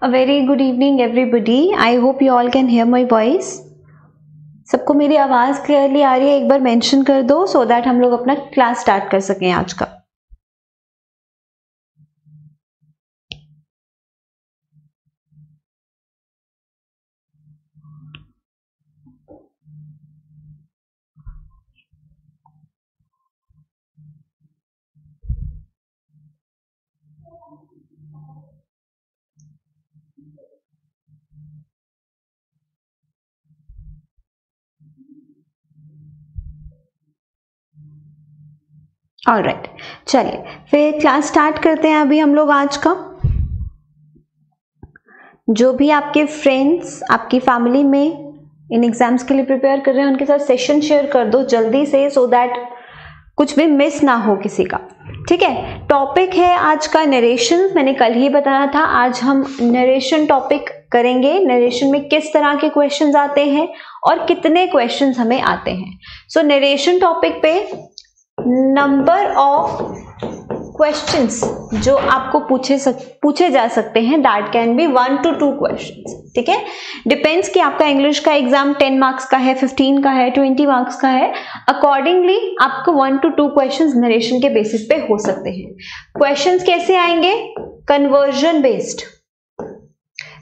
A very good evening everybody. I hope you all can hear my voice. सबको मेरी आवाज़ clearly आ रही है एक बार मेंशन कर दो सो so दैट हम लोग अपना क्लास स्टार्ट कर सकें आज का ऑल राइट चलिए, फिर क्लास स्टार्ट करते हैं अभी हम लोग आज का। जो भी आपके फ्रेंड्स आपकी फैमिली में इन एग्ज़ाम्स के लिए प्रिपेयर कर रहे हैं, उनके साथ सेशन शेयर कर दो जल्दी से सो so दैट कुछ भी मिस ना हो किसी का। ठीक है? टॉपिक है आज का नरेशन मैंने कल ही बताया था, आज हम नरेशन टॉपिक करेंगे। नरेशन में किस तरह के क्वेश्चंस आते हैं और कितने क्वेश्चंस हमें आते हैं। सो नरेशन टॉपिक पे नंबर ऑफ़ क्वेश्चंस जो आपको पूछे सक, पूछे जा सकते हैं that can be one two two questions ठीक है? डिपेंड्स कि आपका इंग्लिश का एग्ज़ाम टेन मार्क्स का है फिफ्टीन का है ट्वेंटी मार्क्स का है अकॉर्डिंगली आपको one two two questions narration के बेसिस पे हो सकते हैं। क्वेश्चंस कैसे आएँगे? कन्वर्जन बेस्ड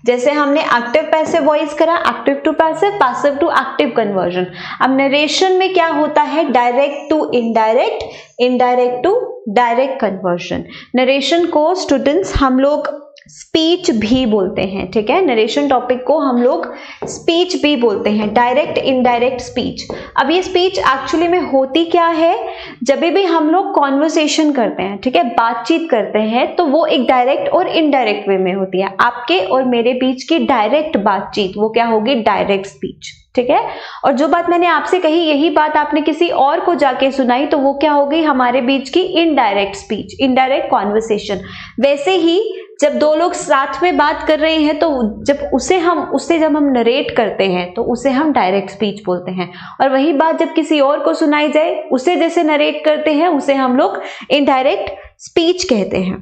जैसे हमने एक्टिव पैसिव वॉइस करा active to passive passive to active conversion अब नरेशन में क्या होता है? Direct to indirect indirect to direct conversion narration को स्टूडेंट्स हम लोग स्पीच भी बोलते हैं, ठीक है? नरेशन टॉपिक को हम लोग स्पीच भी बोलते हैं डायरेक्ट इनडायरेक्ट स्पीच अब ये स्पीच एक्चुअली में होती क्या है? जब भी हम लोग कॉन्वर्सेशन करते हैं, ठीक है? बातचीत करते हैं तो वो एक डायरेक्ट और इनडायरेक्ट वे में होती है. आपके और मेरे बीच की डायरेक्ट बातचीत, वो क्या होगी? डायरेक्ट स्पीच ठीक है? और जो बात मैंने आपसे कही, यही बात आपने किसी और को जाके सुनाई तो वो क्या हो गई हमारे बीच की इनडायरेक्ट स्पीच इनडायरेक्ट कॉन्वर्सेशन वैसे ही जब दो लोग साथ में बात कर रहे हैं तो जब उसे हम उससे जब हम नरेट करते हैं तो उसे हम डायरेक्ट स्पीच बोलते हैं। और वही बात जब किसी और को सुनाई जाए, उसे जैसे नरेट करते हैं, उसे हम लोग इनडायरेक्ट स्पीच कहते हैं।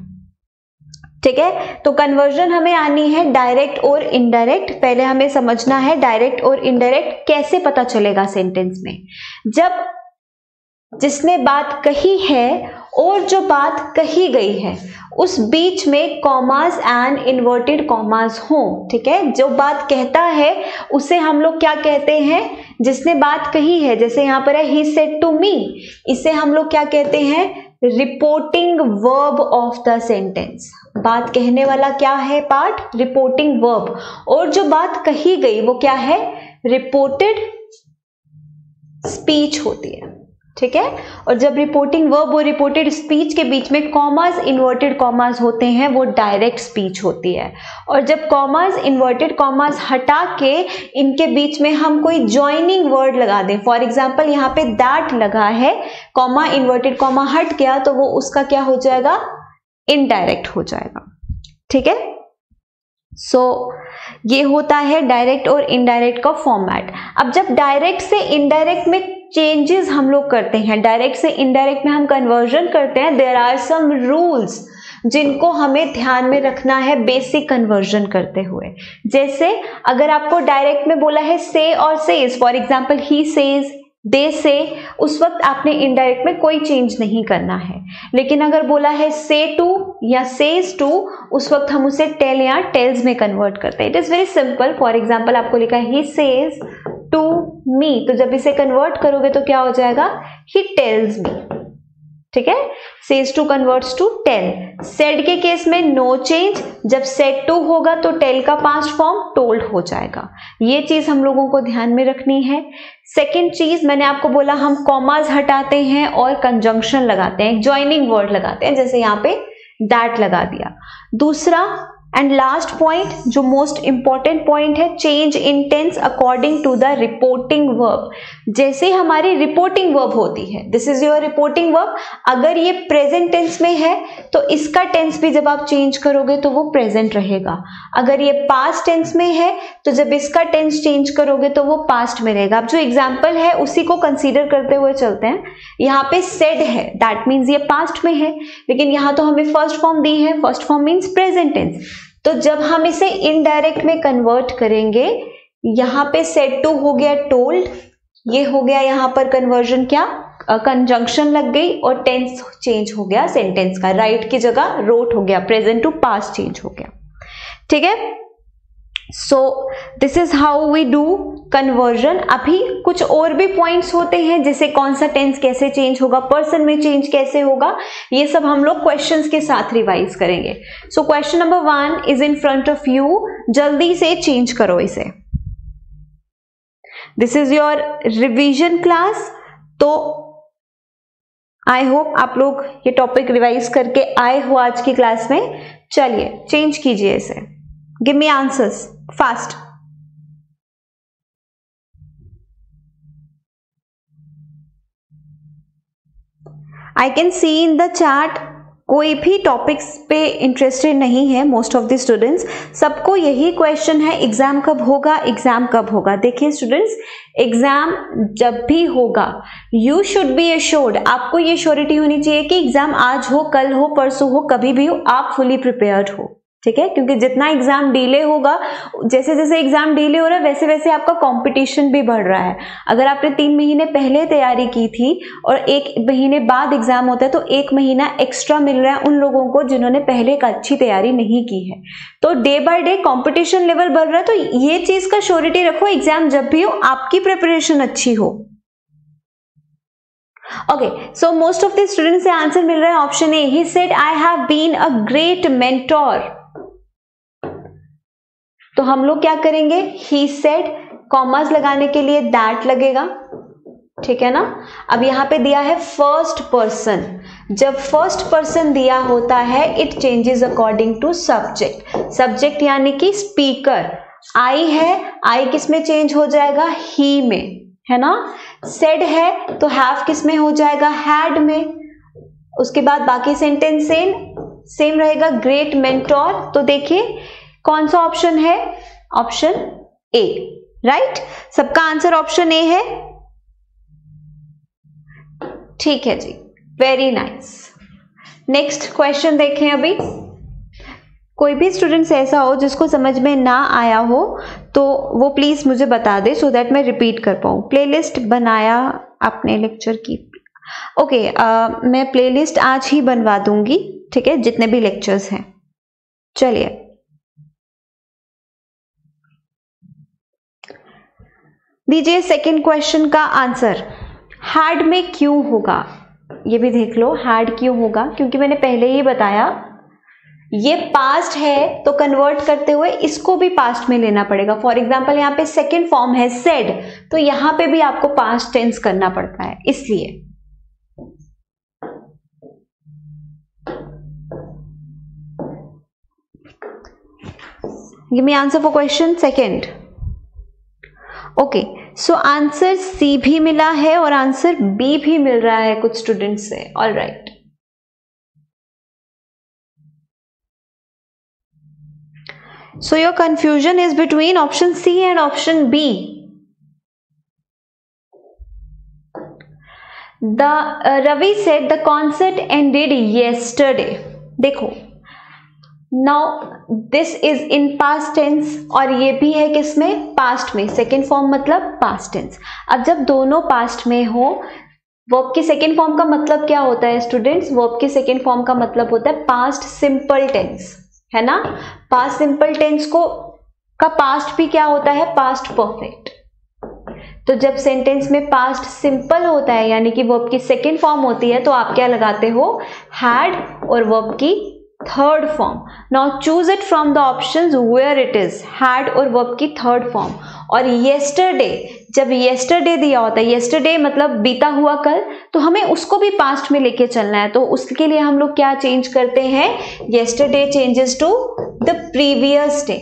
ठीक है? तो कन्वर्जन हमें आनी है डायरेक्ट और इनडायरेक्ट पहले हमें समझना है डायरेक्ट और इनडायरेक्ट कैसे पता चलेगा सेंटेंस में। जब जिसने बात कही है और जो बात कही गई है, उस बीच में कॉमास एंड इन्वर्टेड कॉमास हो, ठीक है? जो बात कहता है, उसे हम लोग क्या कहते हैं? जिसने बात कही है, जैसे यहाँ पर है ही सेड टू मी इसे हम लोग क्या कहते हैं? Reporting verb of the sentence बात कहने वाला क्या है पार्ट रिपोर्टिंग वर्ब और जो बात कही गई, वो क्या है? रिपोर्टेड स्पीच होती है। ठीक है? और जब रिपोर्टिंग वर्ब और रिपोर्टेड स्पीच के बीच में कॉमर्स इन्वर्टेड कॉमर्स होते हैं वो डायरेक्ट स्पीच होती है। और जब कॉमर्स इन्वर्टेड कॉमर्स हटा के इनके बीच में हम कोई ज्वाइनिंग वर्ड लगा दें फॉर एग्ज़ाम्पल यहाँ पे दैट लगा है कॉमा इन्वर्टेड कॉमा हट गया तो वो उसका क्या हो जाएगा? इनडायरेक्ट हो जाएगा। ठीक है? सो so, ये होता है डायरेक्ट और इनडायरेक्ट का फॉर्मेट अब जब डायरेक्ट से इनडायरेक्ट में चेंजेस हम लोग करते हैं। डायरेक्ट से इनडायरेक्ट में हम कन्वर्जन करते हैं। देर आर सम रूल्स जिनको हमें ध्यान में रखना है बेसिक कन्वर्जन करते हुए। जैसे अगर आपको डायरेक्ट में बोला है से और says for example he says they say उस वक्त आपने इनडायरेक्ट में कोई चेंज नहीं करना है। लेकिन अगर बोला है से टू या सेज टू उस वक्त हम उसे टेल या टेल्स में कन्वर्ट करते हैं। It is very simple for example आपको लिखा है ही सेज टू मी तो जब इसे कन्वर्ट करोगे तो क्या हो जाएगा? ही टेल्स मी ठीक है? Says to converts to tell said के केस में नो चेंज जब सेड टू होगा तो टेल का पास्ट फॉर्म टोल्ड हो जाएगा. ये चीज़ हम लोगों को ध्यान में रखनी है. सेकेंड चीज़, मैंने आपको बोला हम कॉमाज हटाते हैं और कंजंक्शन लगाते हैं ज्वाइनिंग वर्ड लगाते हैं, जैसे यहाँ पे दैट लगा दिया. दूसरा एंड लास्ट पॉइंट जो मोस्ट इंपॉर्टेंट पॉइंट है change in tense according to the reporting verb जैसे हमारी रिपोर्टिंग वर्ब होती है this is your reporting verb अगर ये प्रेजेंट टेंस में है तो इसका टेंस भी जब आप चेंज करोगे तो वो प्रेजेंट रहेगा. अगर ये पास्ट टेंस में है तो जब इसका टेंस चेंज करोगे तो वो पास्ट में रहेगा. अब जो एग्ज़ाम्पल है, उसी को कंसिडर करते हुए चलते हैं. यहाँ पे सेड है दैट मीन्स ये पास्ट में है. लेकिन यहाँ तो हमें फ़र्स्ट फॉर्म दी है. First form means present tense तो जब हम इसे इनडायरेक्ट में कन्वर्ट करेंगे, यहाँ पे सेट टू हो गया टोल्ड ये हो गया यहाँ पर कन्वर्जन क्या? कंजंक्शन लग गई और टेंस चेंज हो गया सेंटेंस का राइट right की जगह रोट हो गया प्रेजेंट टू पास चेंज हो गया। ठीक है? So this is how we do conversion अभी कुछ और भी पॉइंट्स होते हैं, जैसे कौन सा टेंस कैसे चेंज होगा पर्सन में चेंज कैसे होगा, ये सब हम लोग क्वेश्चन के साथ रिवाइज करेंगे. So question number one is in front of you जल्दी से चेंज करो इसे. This is your revision class तो आई होप आप लोग ये टॉपिक रिवाइज करके आए हो आज की क्लास में. चलिए चेंज कीजिए इसे. Give me answers fast I can see in the chart कोई भी टॉपिक्स पे इंटरेस्टेड नहीं है मोस्ट ऑफ़ द स्टूडेंट्स सबको यही क्वेश्चन है एग्ज़ाम कब होगा एग्ज़ाम कब होगा. देखिए स्टूडेंट्स एग्ज़ाम जब भी होगा यू शुड बी एश्योर्ड आपको ये श्योरिटी होनी चाहिए कि एग्ज़ाम आज हो, कल हो, परसों हो, कभी भी हो, आप फुली प्रिपेयर्ड हो. ठीक है? क्योंकि जितना एग्ज़ाम डिले होगा जैसे जैसे एग्ज़ाम डिले हो रहा है वैसे वैसे आपका कंपटीशन भी बढ़ रहा है। अगर आपने तीन महीने पहले तैयारी की थी और एक महीने बाद एग्ज़ाम होता है तो एक महीना एक्स्ट्रा मिल रहा है उन लोगों को जिन्होंने पहले का अच्छी तैयारी नहीं की है। तो day by day competition level बढ़ रहा है तो ये चीज़ का श्योरिटी रखो एग्ज़ाम जब भी हो, आपकी प्रिपरेशन अच्छी हो। Okay so most of the student से आंसर मिल रहा है option A he said I have been a great mentor तो हम लोग क्या करेंगे? ही सेड कॉमर्स लगाने के लिए दैट लगेगा। ठीक है ना? अब यहाँ पे दिया है फ़र्स्ट पर्सन जब फ़र्स्ट पर्सन दिया होता है it changes according to subject subject यानी कि स्पीकर आई है आई किसमें चेंज हो जाएगा? ही में। है ना? सेड है तो हैव किसमें हो जाएगा? हैड में। उसके बाद बाकी सेंटेंस सेम सेम रहेगा ग्रेट मेंटोर तो देखिए कौन सा ऑप्शन है? ऑप्शन ए राइट सबका आंसर ऑप्शन ए है। ठीक है जी वेरी नाइस नेक्स्ट क्वेश्चन देखें अभी। कोई भी स्टूडेंट्स ऐसा हो जिसको समझ में ना आया हो तो वो प्लीज़ मुझे बता दे सो दैट मैं रिपीट कर पाऊँ। प्लेलिस्ट बनाया अपने लेक्चर की। ओके okay, uh, मैं प्लेलिस्ट आज ही बनवा दूँगी ठीक है जितने भी लेक्चर्स हैं। चलिए। दीजिए सेकेंड क्वेश्चन का आंसर हार्ड में क्यों होगा? ये भी देख लो हार्ड क्यों होगा? क्योंकि मैंने पहले ही बताया, ये पास्ट है तो कन्वर्ट करते हुए इसको भी पास्ट में लेना पड़ेगा. फॉर एग्ज़ाम्पल यहाँ पे सेकेंड फॉर्म है सेड तो यहाँ पे भी आपको पास्ट टेंस करना पड़ता है. इसलिए. Give me answer for question second okay so answer C भी मिला है और आंसर बी भी मिल रहा है कुछ स्टूडेंट से. All right so your confusion is between option C and option B the Ravi said the concert ended yesterday देखो now this is in past tense और ये भी है किसमें? पास्ट में। सेकेंड फॉर्म मतलब पास्ट टेंस अब जब दोनों पास्ट में हो वर्ब के सेकेंड फॉर्म का मतलब क्या होता है स्टूडेंट्स वर्ब के सेकेंड फॉर्म का मतलब होता है पास्ट सिंपल टेंस है ना? पास्ट सिंपल टेंस को, का पास्ट भी क्या होता है? पास्ट परफेक्ट तो जब सेंटेंस में पास्ट सिंपल होता है, यानी कि वर्ब की सेकेंड फॉर्म होती है तो आप क्या लगाते हो? हैड और वर्ब की third form now choose it from the option where it is had और वर्ब की थर्ड फॉर्म और येस्टरडे जब येस्टरडे दिया होता है येस्टरडे मतलब बीता हुआ कल तो हमें उसको भी पास्ट में लेके चलना है। तो उसके लिए हम लोग क्या चेंज करते हैं? Yesterday changes to the previous day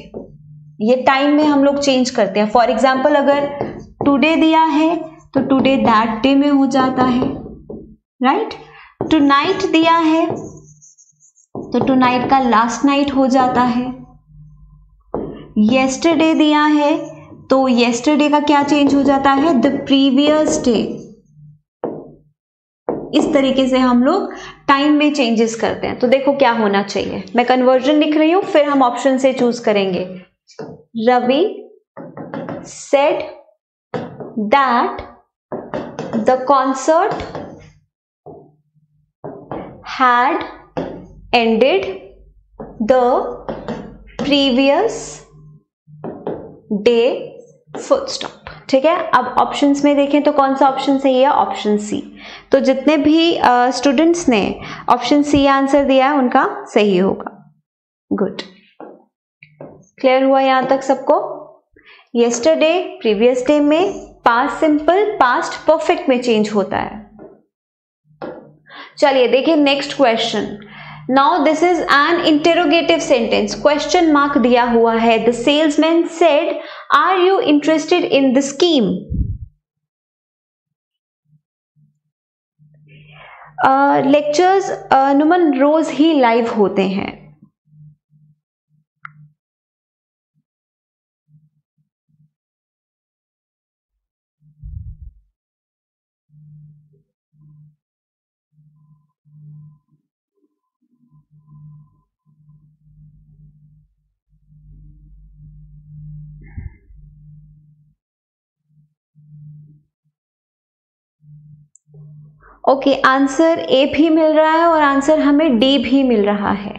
ये टाइम में हम लोग चेंज करते हैं। फॉर एग्ज़ाम्पल अगर टुडे दिया है तो टुडे दैट डे में हो जाता है। राइट टू नाइट दिया है तो टू नाइट का लास्ट नाइट हो जाता है। येस्टरडे दिया है तो येस्टरडे का क्या चेंज हो जाता है? द प्रीवियस डे इस तरीके से हम लोग टाइम में चेंजेस करते हैं। तो देखो क्या होना चाहिए। मैं कन्वर्जन लिख रही हूँ, फिर हम ऑप्शन से चूज़ करेंगे। Ravi said that the concert had ended the previous day full stop ठीक है? अब ऑप्शंस में देखें तो कौन सा ऑप्शन सही है? ऑप्शन सी तो जितने भी स्टूडेंट्स uh, ने ऑप्शन सी आंसर दिया है उनका सही होगा। गुड क्लियर हुआ यहाँ तक सबको? येस्टरडे प्रीवियस डे में पास्ट सिंपल पास्ट परफेक्ट में चेंज होता है। चलिए देखिए next question now this is an interrogative sentence question mark दिया हुआ है. The salesman said are you interested in the scheme lectures Numan रोज ही लाइव होते हैं. ओके आंसर ए भी मिल रहा है और आंसर हमें डी भी मिल रहा है।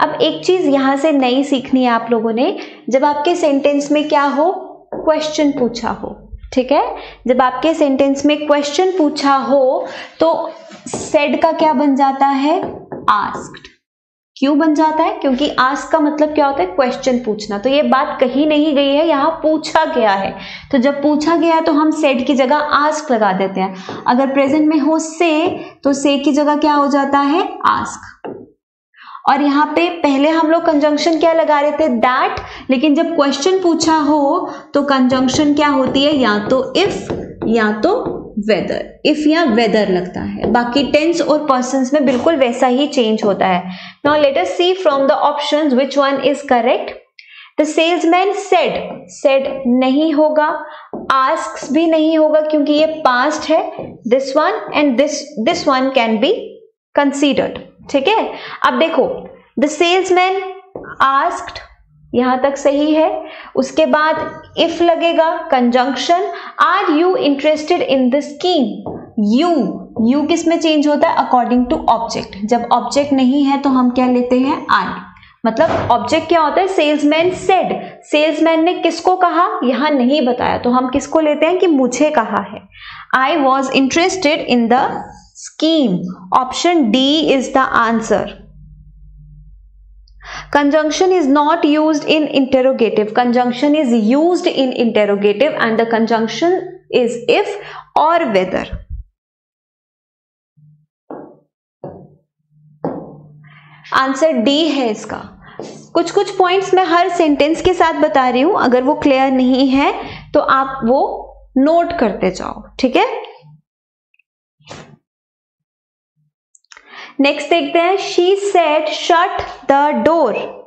अब एक चीज़ यहाँ से नई सीखनी है आप लोगों ने, जब आपके सेंटेंस में क्या हो? क्वेश्चन पूछा हो, ठीक है? जब आपके सेंटेंस में क्वेश्चन पूछा हो तो सेड का क्या बन जाता है? आस्क्ड क्यों बन जाता है? क्योंकि आस्क का मतलब क्या होता है? क्वेश्चन पूछना। तो ये बात कही नहीं गई है, यहाँ पूछा गया है। तो जब पूछा गया है तो हम सेड की जगह आस्क लगा देते हैं। अगर प्रेजेंट में हो से तो से की जगह क्या हो जाता है? आस्क और यहाँ पे पहले हम लोग कंजंक्शन क्या लगा रहे थे? दैट लेकिन जब क्वेश्चन पूछा हो तो कंजंक्शन क्या होती है? या तो इफ़ या तो वेदर इफ़ या वेदर लगता है, बाकी टेंस और पर्सन में बिल्कुल वैसा ही चेंज होता है। Now let us see from the option which one is correct the salesman said said नहीं होगा आस्क भी नहीं होगा क्योंकि ये पास्ट है this one and this this one can be considered ठीक है? अब देखो द सेल्समैन आस्क्ड यहाँ तक सही है। उसके बाद इफ़ लगेगा conjunction are you interested in the scheme you you किसमें चेंज होता है? अकॉर्डिंग टू ऑब्जेक्ट जब ऑब्जेक्ट नहीं है तो हम क्या लेते हैं? आई मतलब ऑब्जेक्ट क्या होता है? सेल्समैन सेड सेल्समैन ने किसको कहा? यहाँ नहीं बताया। तो हम किसको लेते हैं कि मुझे कहा है। I was interested in the scheme option D is the answer Conjunction is not used in interrogative. Conjunction is used in interrogative and the conjunction is if or whether. Answer D है इसका कुछ कुछ points मैं हर sentence के साथ बता रही हूँ अगर वो क्लियर नहीं है तो आप वो नोट करते जाओ ठीक है नेक्स्ट देखते हैं she said shut the door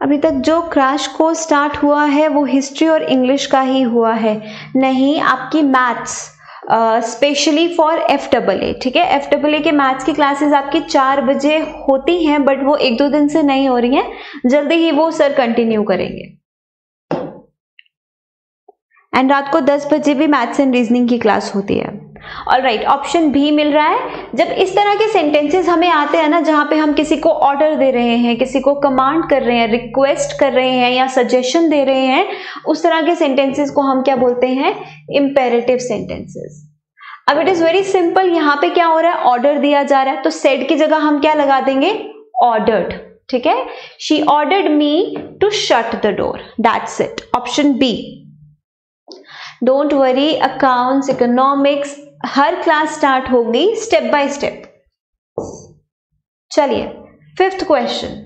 अभी तक जो क्रैश कोर्स स्टार्ट हुआ है, वो हिस्ट्री और इंग्लिश का ही हुआ है। नहीं, आपकी maths specially for F double A ठीक है? एफ़ डबल ए के मैथ्स की क्लासेस आपकी चार बजे होती हैं बट वो एक दो दिन से नहीं हो रही हैं। जल्दी ही वो सर कंटिन्यू करेंगे। एंड रात को दस बजे भी मैथ्स एंड रीजनिंग की क्लास होती है। ऑल राइट ऑप्शन भी मिल रहा है। जब इस तरह के सेंटेंसेस हमें आते हैं ना, जहाँ पे हम किसी को ऑर्डर दे रहे हैं, किसी को कमांड कर रहे हैं रिक्वेस्ट कर रहे हैं या सजेशन दे रहे हैं, उस तरह के सेंटेंसेस को हम क्या बोलते हैं? इंपेरेटिव सेंटेंसेस अब इट इज़ वेरी सिंपल यहाँ पे क्या हो रहा है? ऑर्डर दिया जा रहा है। तो सेड की जगह हम क्या लगा देंगे? ऑर्डर्ड ठीक है? She ordered me to shut the door that's it option B don't worry accounts economics her class start होगी स्टेप बाय स्टेप चलिए फिफ्थ क्वेश्चन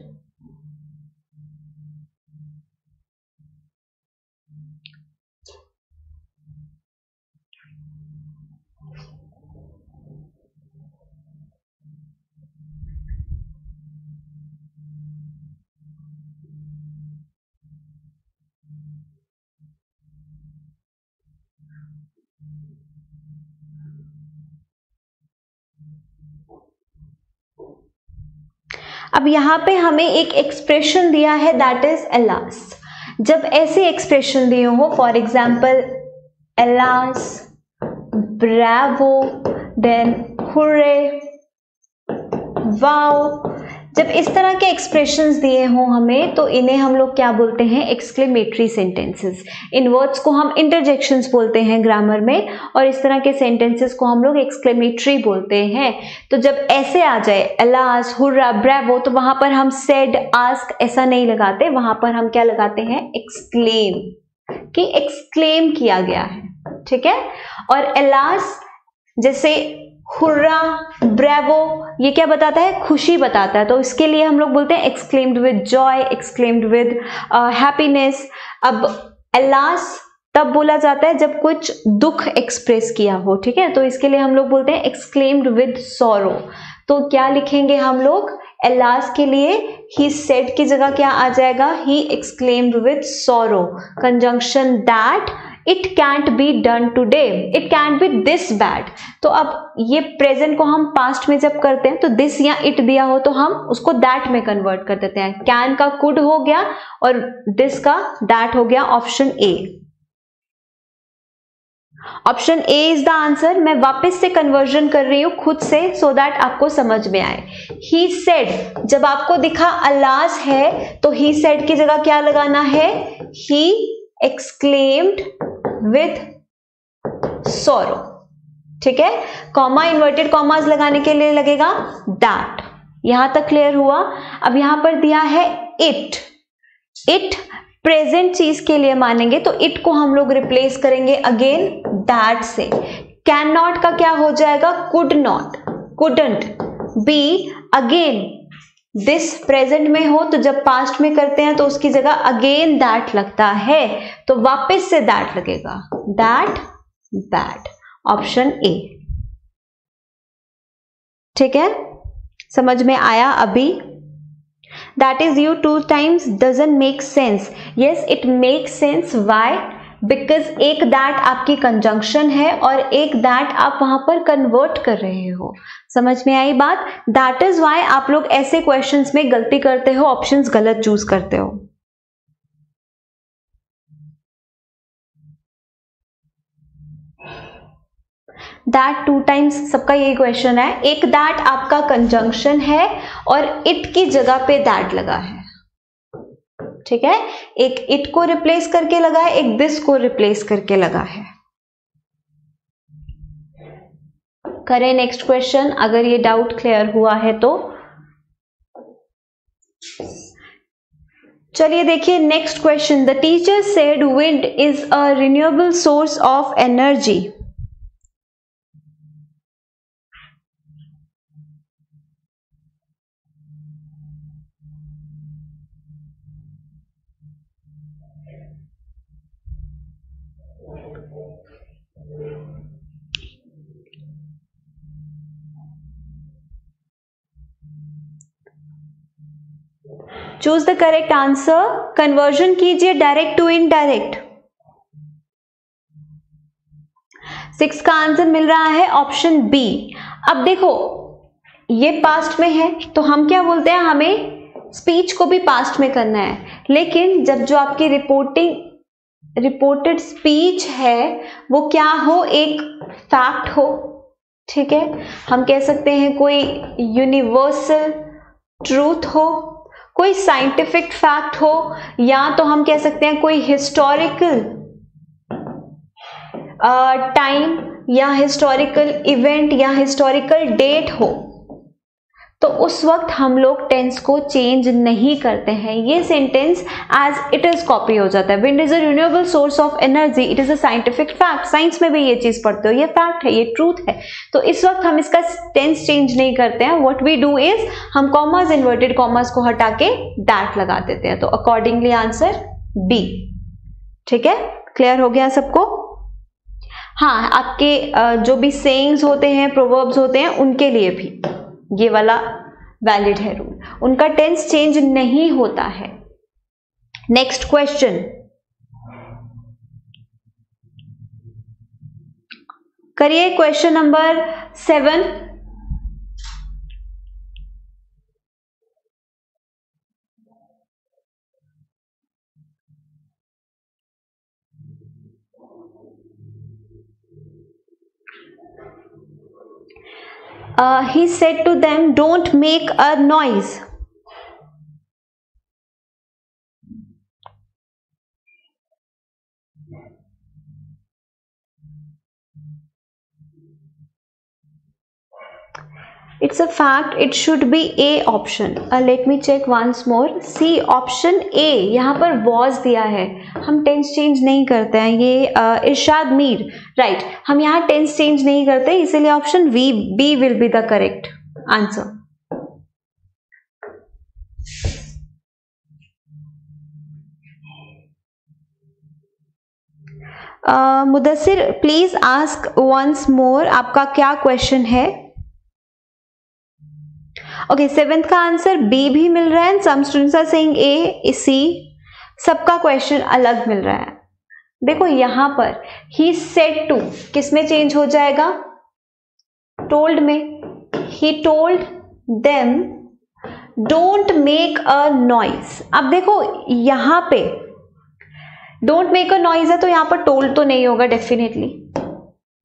अब यहाँ पे हमें एक एक्सप्रेशन दिया है दैट इज़ एलास जब ऐसे एक्सप्रेशन दिए हो for example alas bravo then hurray wow जब इस तरह के एक्सप्रेशंस दिए हों हमें तो इन्हें हम लोग क्या बोलते हैं? एक्सक्लेमेटरी सेंटेंसेस इन वर्ड्स को हम इंटरजेक्शंस बोलते हैं ग्रामर में, और इस तरह के सेंटेंसेस को हम लोग एक्सक्लेमेटरी बोलते हैं। तो जब ऐसे आ जाए अलास हुर्रा ब्रेवो तो वहाँ पर हम सेड आस्क ऐसा नहीं लगाते। वहाँ पर हम क्या लगाते हैं? एक्सक्लेम कि एक्सक्लेम किया गया है। ठीक है? और एलास जैसे हुर्रा, ब्रेवो, ये क्या बताता है? खुशी बताता है। तो इसके लिए हम लोग बोलते हैं exclaimed with joy exclaimed with happiness अब एलास तब बोला जाता है जब कुछ दुख एक्सप्रेस किया हो, ठीक है? तो इसके लिए हम लोग बोलते हैं एक्सक्लेम्ड विद सोरो तो क्या लिखेंगे हम लोग? एलास के लिए ही सेड की जगह क्या आ जाएगा? He exclaimed with sorrow conjunction that it can't be done today it can't be this bad तो अब ये प्रेजेंट को हम पास्ट में जब करते हैं तो दिस या इट दिया हो तो हम उसको दैट में कन्वर्ट कर देते हैं। कैन का कुड हो गया और दिस का दैट हो गया option A option A is the answer मैं वापस से कन्वर्जन कर रही हूँ खुद से सो so दैट आपको समझ में आए। ही सेड जब आपको दिखा अलास है तो ही सेड की जगह क्या लगाना है? ही एक्सक्लेम्ड विथ सोरो ठीक है? कॉमा इन्वर्टेड कॉमाज लगाने के लिए लगेगा दैट यहाँ तक क्लियर हुआ। अब यहाँ पर दिया है इट इट प्रेजेंट चीज़ के लिए मानेंगे तो इट को हम लोग रिप्लेस करेंगे अगेन दैट से। कैन नॉट का क्या हो जाएगा? Could not couldn't be again this present में हो तो जब पास्ट में करते हैं तो उसकी जगह अगेन दैट लगता है। तो वापस से दैट लगेगा। दैट बैड ऑप्शन ए ठीक है? समझ में आया अभी? That is you two times doesn't make sense yes it make sense why because एक दैट आपकी कंजंक्शन है और एक दैट आप वहाँ पर कन्वर्ट कर रहे हो। समझ में आई बात? दैट इज़ वाई आप लोग ऐसे क्वेश्चन में गलती करते हो ऑप्शन गलत चूज़ करते हो। दैट टू टाइम्स सबका यही क्वेश्चन है। एक दैट आपका कंजंक्शन है और इट की जगह पे दैट लगा है। ठीक है? एक इट को रिप्लेस करके लगा है, एक दिस को रिप्लेस करके लगा है। करें नेक्स्ट क्वेश्चन अगर ये डाउट क्लियर हुआ है तो। चलिए देखिए next question the teacher said wind is a renewable source of energy choose the correct answer conversion कीजिए डायरेक्ट टू इनडायरेक्ट सिक्स का आंसर मिल रहा है ऑप्शन बी अब देखो, ये पास्ट में है तो हम क्या बोलते हैं? हमें स्पीच को भी पास्ट में करना है। लेकिन जब जो आपकी रिपोर्टिंग रिपोर्टेड स्पीच है, वो क्या हो? एक फैक्ट हो, ठीक है? हम कह सकते हैं कोई यूनिवर्सल ट्रूथ हो कोई साइंटिफिक फैक्ट हो, या तो हम कह सकते हैं कोई हिस्टोरिकल टाइम या हिस्टोरिकल इवेंट या हिस्टोरिकल डेट हो। तो उस वक्त हम लोग टेंस को चेंज नहीं करते हैं। ये sentence as it is copy हो जाता है। Wind is a renewable source of energy it is a scientific fact science में भी ये चीज़ पढ़ते हो। ये फैक्ट है, ये ट्रूथ है। तो इस वक्त हम इसका टेंस चेंज नहीं करते हैं। व्हाट वी डू इज़ हम कॉमर्स इन्वर्टेड कॉमर्स को हटा के दैट लगा देते हैं। तो अकॉर्डिंगली आंसर बी ठीक है? क्लियर हो गया सबको? हाँ आपके जो भी सेइंग्स होते हैं प्रोवर्ब्स होते हैं, उनके लिए भी। ये वाला वैलिड है रूल उनका टेंस चेंज नहीं होता है. नेक्स्ट क्वेश्चन करिए question number seven uh, he said to them, Don't make a noise. It should be a option. Uh, let me check once more. C option a यहाँ पर was दिया है। हम tense change नहीं करते हैं। ये uh, इरशाद मीर। राइट. हम यहाँ टेंस चेंज नहीं करते इसीलिए option we B will be the correct answer Mudassar please ask once more आपका क्या क्वेश्चन है? ओके सेवेंथ का आंसर बी भी मिल रहा है some students are saying A C सबका क्वेश्चन अलग मिल रहा है। देखो यहाँ पर ही सेट टू किसमें चेंज हो जाएगा? टोल्ड में। He told them don't make a noise अब देखो यहाँ पे डोंट मेक अ नॉइज़ है तो यहाँ पर टोल्ड तो नहीं होगा डेफिनेटली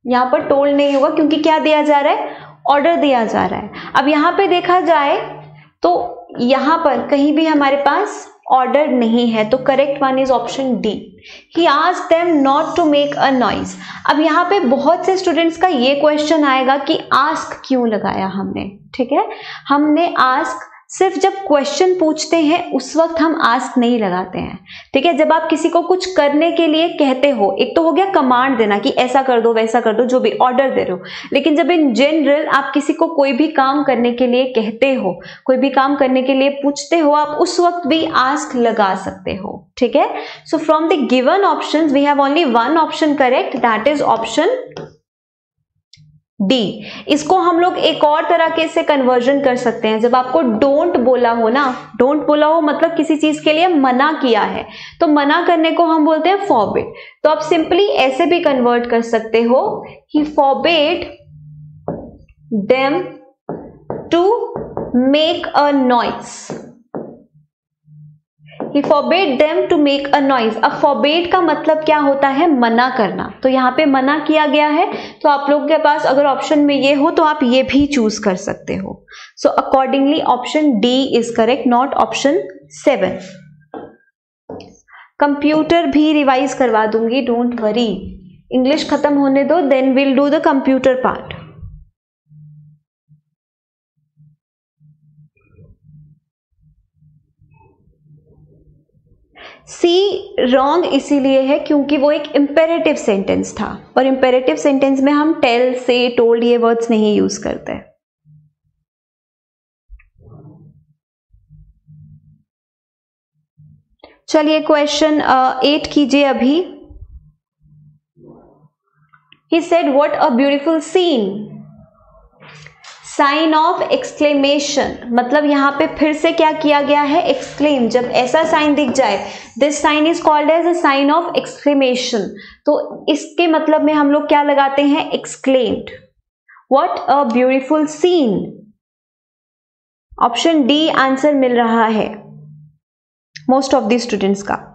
यहाँ पर टोल्ड नहीं होगा, क्योंकि क्या दिया जा रहा है? ऑर्डर दिया जा रहा है। अब यहाँ पे देखा जाए तो यहाँ पर कहीं भी हमारे पास ऑर्डर नहीं है तो correct one is option D he आज them not to make a noise अब यहाँ पे बहुत से स्टूडेंट्स का ये क्वेश्चन आएगा कि आस्क क्यों लगाया हमने, ठीक है? हमने आस्क सिर्फ़ जब क्वेश्चन पूछते हैं, उस वक्त हम आस्क नहीं लगाते हैं। ठीक है? जब आप किसी को कुछ करने के लिए कहते हो, एक तो हो गया कमांड देना कि ऐसा कर दो, वैसा कर दो, जो भी ऑर्डर दे रहे हो। लेकिन जब इन जनरल आप किसी को कोई भी काम करने के लिए कहते हो, कोई भी काम करने के लिए पूछते हो, आप उस वक्त भी आस्क लगा सकते हो। ठीक है? So from the given option we have only one option correct that is option D इसको हम लोग एक और तरह के से कन्वर्जन कर सकते हैं। जब आपको डोंट बोला हो ना डोंट बोला हो मतलब किसी चीज़ के लिए मना किया है। तो मना करने को हम बोलते हैं फॉरबिड तो आप सिंपली ऐसे भी कन्वर्ट कर सकते हो he forbid them to make a noise he forbade them to make a noise अब फॉरबेड का मतलब क्या होता है? मना करना। तो यहाँ पे मना किया गया है। तो आप लोगों के पास अगर ऑप्शन में ये हो तो आप ये भी चूज़ कर सकते हो। So accordingly option D is correct not option seven computer भी रिवाइज करवा दूँगी डोंट वरी इंग्लिश खत्म होने दो then will do the computer part C wrong इसीलिए है क्योंकि वो एक इंपेरेटिव सेंटेंस था। और इंपेरेटिव सेंटेंस में हम टेल से टोल्ड ये वर्ड्स नहीं यूज़ करते। चलिए क्वेश्चन एट कीजिए अभी। He said what a beautiful scene sign of exclamation. मतलब यहाँ पे फिर से क्या किया गया है? एक्सक्लेम जब ऐसा साइन दिख जाए this sign is called as a sign of exclamation तो इसके मतलब में हम लोग क्या लगाते हैं? Exclaimed what a beautiful scene option D answer मिल रहा है। मोस्ट ऑफ़ द स्टूडेंट्स का।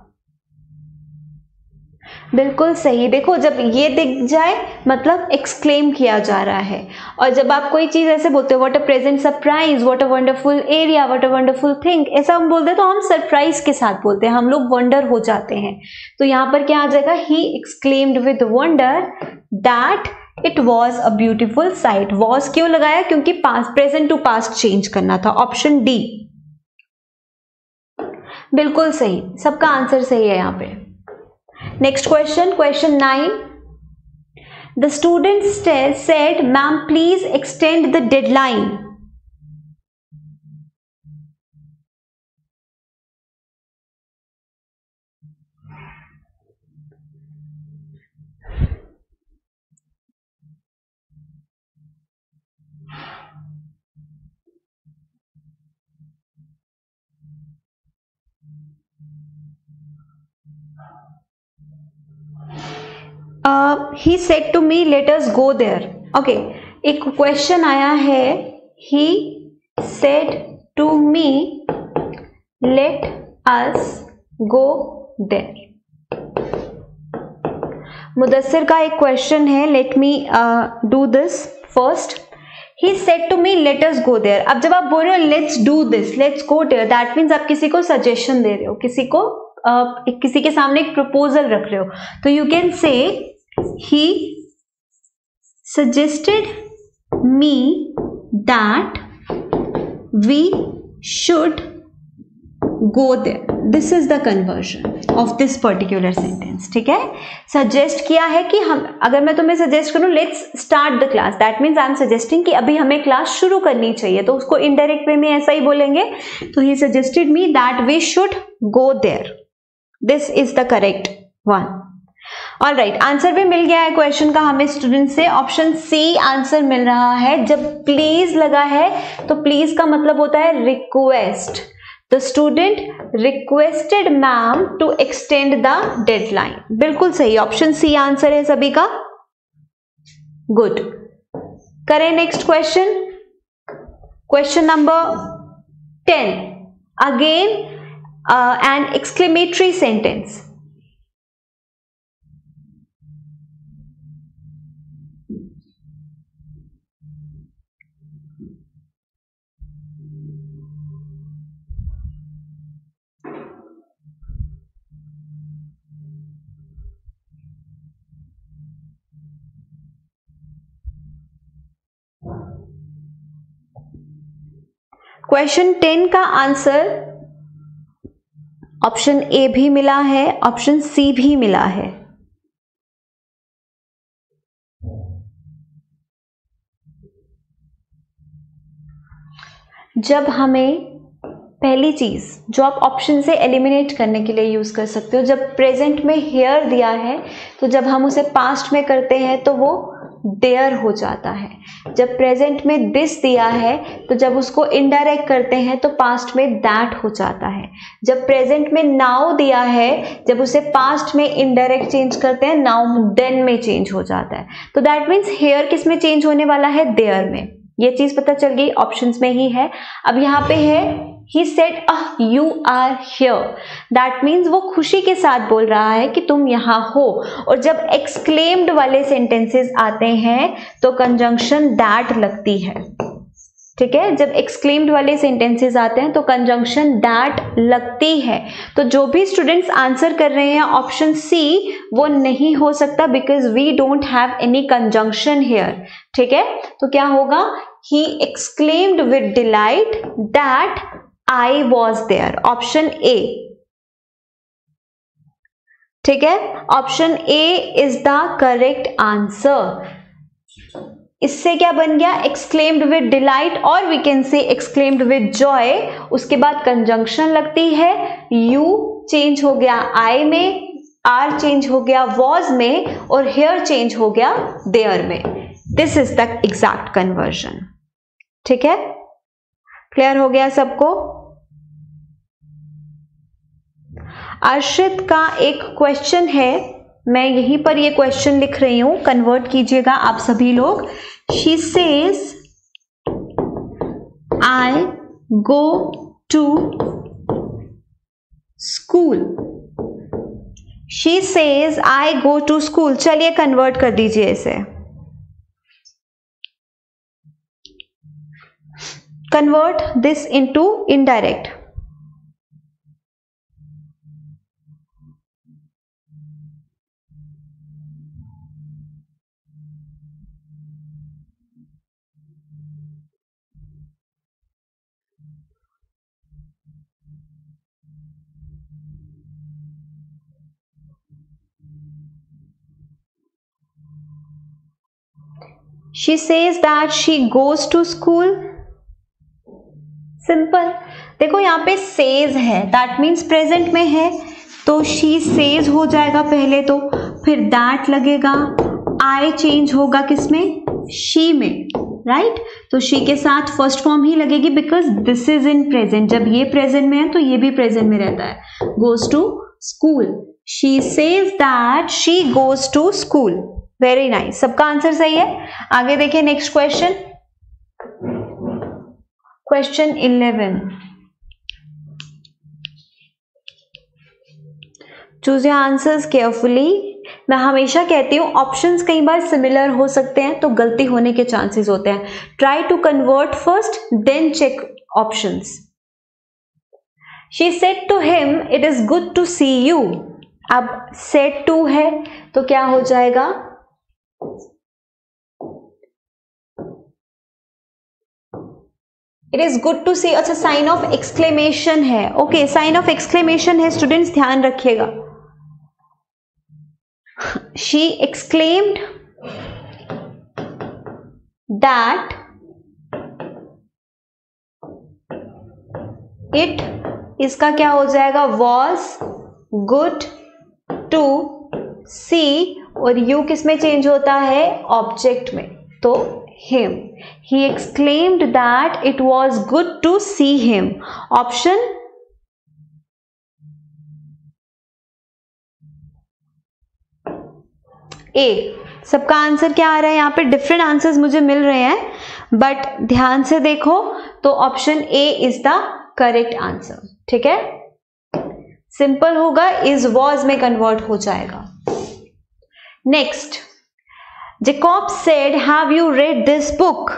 बिल्कुल सही। देखो, जब ये दिख जाए मतलब एक्सक्लेम किया जा रहा है। और जब आप कोई चीज़ ऐसे बोलते हो what a present surprise what a wonderful area what a wonderful thing ऐसा हम बोलते हैं तो हम सरप्राइज़ के साथ बोलते हैं। हम लोग वंडर हो जाते हैं। तो यहाँ पर क्या आ जाएगा? He exclaimed with wonder that it was a beautiful sight was क्यों लगाया? क्योंकि पास प्रेजेंट टू पास्ट चेंज करना था। ऑप्शन डी बिल्कुल सही। सबका आंसर सही है यहाँ पे। Next question, question 9. The student said, ma'am, please extend the deadline. He said to me let us go there okay एक क्वेश्चन आया है। He said to me let us go there Mudassir का एक question है let me do this first he said to me let us go there अब जब आप बोल रहे हो let's do this let's go there that means आप किसी को सजेशन दे रहे हो, किसी को किसी के सामने एक प्रपोजल रख रहे हो। तो you can say he suggested me that we should go there. This is the conversion of this particular sentence, ठीक है? सजेस्ट किया है कि हम, अगर मैं तुम्हें सजेस्ट करूँ let's start the class that means I am suggesting कि अभी हमें क्लास शुरू करनी चाहिए तो उसको इनडायरेक्ट वे में ऐसा ही बोलेंगे। तो he suggested me that we should go there this is the correct one all right answer भी मिल गया है क्वेश्चन का हमें स्टूडेंट से. ऑप्शन सी आंसर मिल रहा है. जब प्लीज़ लगा है तो प्लीज़ का मतलब होता है request the student requested ma'am to extend the deadline बिल्कुल सही. ऑप्शन सी आंसर है सभी का. गुड करें next question question number ten again an exclamatory sentence question ten का आंसर ऑप्शन ए भी मिला है, ऑप्शन सी भी मिला है। जब हमें पहली चीज़, जो आप ऑप्शन से एलिमिनेट करने के लिए यूज़ कर सकते हो, जब प्रेजेंट में हेयर दिया है तो जब हम उसे पास्ट में करते हैं तो वो देयर हो जाता है। जब प्रेजेंट में दिस दिया है तो जब उसको इनडायरेक्ट करते हैं तो पास्ट में दैट हो जाता है। जब प्रेजेंट में नाउ दिया है, जब उसे पास्ट में इनडायरेक्ट चेंज करते हैं नाउ देन में चेंज हो जाता है। तो दैट मीन्स हेयर किसमें चेंज होने वाला है? देयर में। ये चीज़ पता चल गई ऑप्शंस में ही है। अब यहाँ पे है he said you are here that means वो खुशी के साथ बोल रहा है कि तुम यहाँ हो। और जब एक्सक्लेम्ड वाले सेंटेंसेस आते हैं तो कंजंक्शन दैट लगती है। ठीक है? जब एक्सक्लेम्ड वाले सेंटेंसेस आते हैं तो कंजंक्शन दैट लगती है। तो जो भी स्टूडेंट्स आंसर कर रहे हैं ऑप्शन सी वो नहीं हो सकता because we don't have any conjunction here ठीक है? तो क्या होगा? He exclaimed with delight that I was there option A ठीक है? Option A is the correct answer इससे क्या बन गया? एक्सक्लेम्ड विद डिलाइट और we can say exclaimed with joy उसके बाद कंजंक्शन लगती है. यू चेंज हो गया आई में आर चेंज हो गया वॉज़ में और हेयर चेंज हो गया देयर में. This is the exact conversion ठीक है? क्लियर हो गया सबको? अर्षित का एक क्वेश्चन है। मैं यहीं पर ये क्वेश्चन लिख रही हूँ। कन्वर्ट कीजिएगा आप सभी लोग। She says I go to school she says I go to school चलिए कन्वर्ट कर दीजिए इसे। Convert this into indirect. She says that she goes to school. Simple देखो, यहाँ पे सेज है. दैट मीन्स प्रेजेंट में है. तो शी सेज हो जाएगा पहले तो. फिर दैट लगेगा. आई चेंज होगा किसमें? शी में. Right right? तो शी के साथ फ़र्स्ट फॉर्म ही लगेगी because this is in present जब ये प्रेजेंट में है तो ये भी प्रेजेंट में रहता है. Goes to school she says that she goes to school very nice सबका आंसर सही है? आगे देखिए next question question eleven choose your answers carefully मैं हमेशा कहती हूँ ऑप्शंस कई बार सिमिलर हो सकते हैं तो गलती होने के चांसेस होते हैं। Try to convert first then check options she said to him it is good to see you अब सेट टू है तो क्या हो जाएगा? It is good to see अच्छा साइन ऑफ़ एक्सक्लेमेशन है. ओके साइन ऑफ़ एक्सक्लेमेशन है students ध्यान रखिएगा। She exclaimed that it, इसका क्या हो जाएगा? Was good to see और you किसमें चेंज होता है? ऑब्जेक्ट में। तो him. He exclaimed that it was good to see him. Option ए सबका आंसर क्या आ रहा है? यहाँ पे डिफरेंट आंसर्स मुझे मिल रहे हैं बट ध्यान से देखो तो option A is the correct answer ठीक है? सिंपल होगा इज़ वॉज़ में कन्वर्ट हो जाएगा. Next Jacob said have you read this book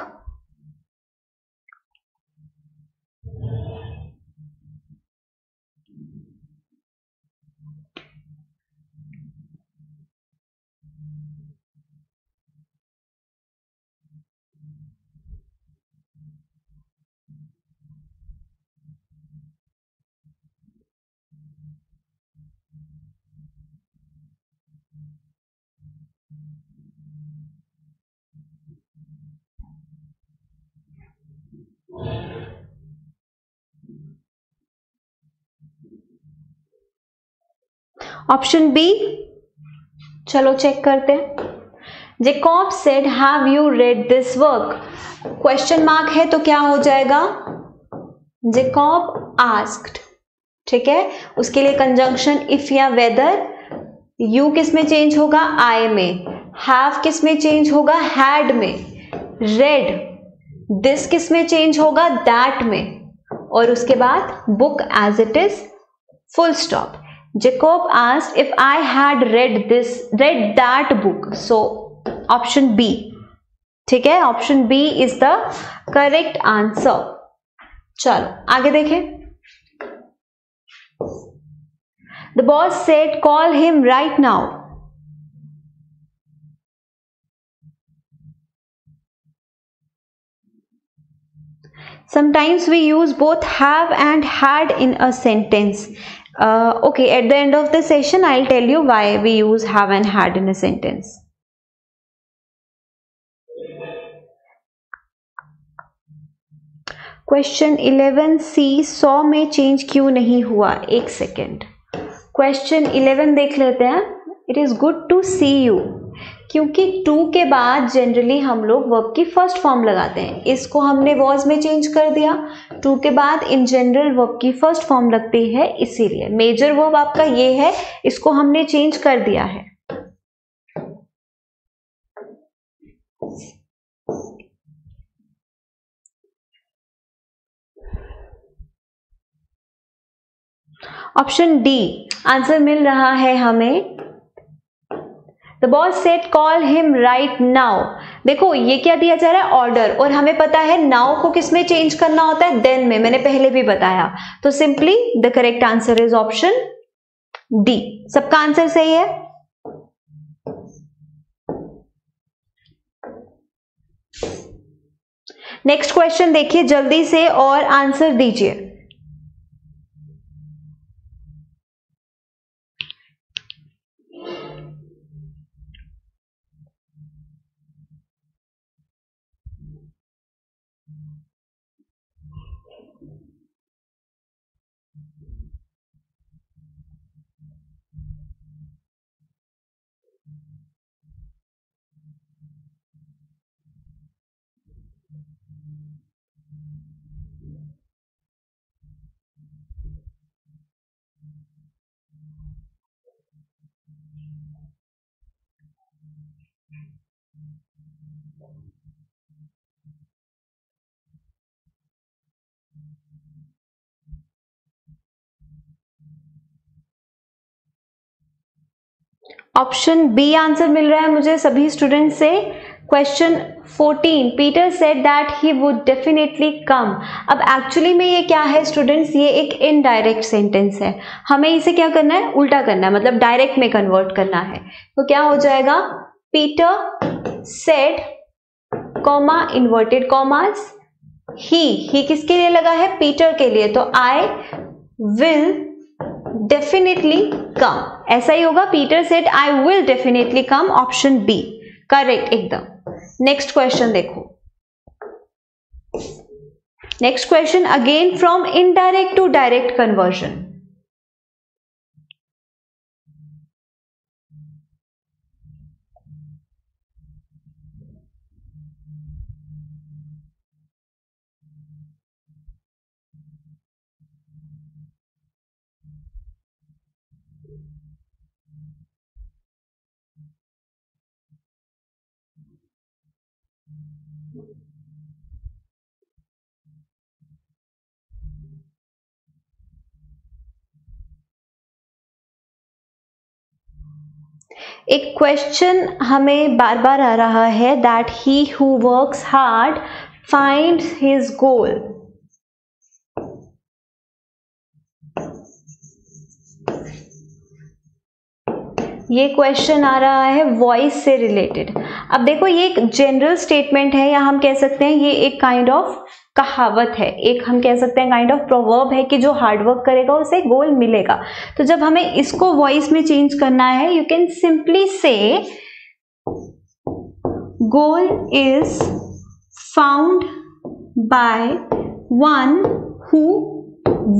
option B चलो चेक करते हैं। Jacob said have you read this work question mark है तो क्या हो जाएगा? जेकॉब आस्क्ड ठीक है? उसके लिए कंजंक्शन इफ़ या वेदर यू किसमें चेंज होगा? आई में। हैव किसमें चेंज होगा? हैड में। रेड दिस किसमें चेंज होगा? दैट में। और उसके बाद book as it is full stop Jacob asked if I had read this, read that book. So option B. ठीक है option B is the correct answer चलो आगे देखें the boss said call him right now sometimes we use both have and had in a sentence Uh, okay, at the end of the session, I'll tell you why we use have and had in a sentence. Question 11 see saw में change क्यों नहीं हुआ एक second question 11 देख लेते हैं it is good to see you क्योंकि to के बाद जनरली हम लोग वर्ब की फ़र्स्ट फॉर्म लगाते हैं। इसको हमने वॉज़ में चेंज कर दिया। टू के बाद इन जनरल वर्ब की फ़र्स्ट फॉर्म लगती है, इसीलिए। मेजर वर्ब आपका ये है, इसको हमने चेंज कर दिया है। ऑप्शन डी आंसर मिल रहा है हमें। The boss said call him right now देखो, ये क्या दिया जा रहा है? ऑर्डर और हमें पता है नाउ को किसमें चेंज करना होता है? देन में। मैंने पहले भी बताया। तो simply the correct answer is option D सबका आंसर सही है? नेक्स्ट क्वेश्चन देखिए, जल्दी से और आंसर दीजिए। ऑप्शन बी आंसर मिल रहा है मुझे सभी स्टूडेंट से। Question 14 Peter said that he would definitely come अब एक्चुअली में ये क्या है स्टूडेंट्स ये एक इनडायरेक्ट सेंटेंस है। हमें इसे क्या करना है? उल्टा करना है मतलब डायरेक्ट में कन्वर्ट करना है। तो क्या हो जाएगा? Peter said comma inverted commas he ही किसके लिए लगा है? पीटर के लिए। तो आई विल डेफिनेटली कम ऐसा ही होगा। Peter said I will definitely come option B correct एकदम। नेक्स्ट क्वेश्चन देखो। Next question again from indirect to direct conversion एक क्वेश्चन हमें बार बार आ रहा है that he who works hard find his goal ये क्वेश्चन आ रहा है वॉइस से रिलेटेड अब देखो ये एक जनरल स्टेटमेंट है या हम कह सकते हैं ये एक काइंड ऑफ़ कहावत है। एक हम कह सकते हैं काइंड ऑफ़ प्रोवर्ब है कि जो हार्डवर्क करेगा उसे गोल मिलेगा। तो जब हमें इसको वॉइस में चेंज करना है you can simply say goal is found by one who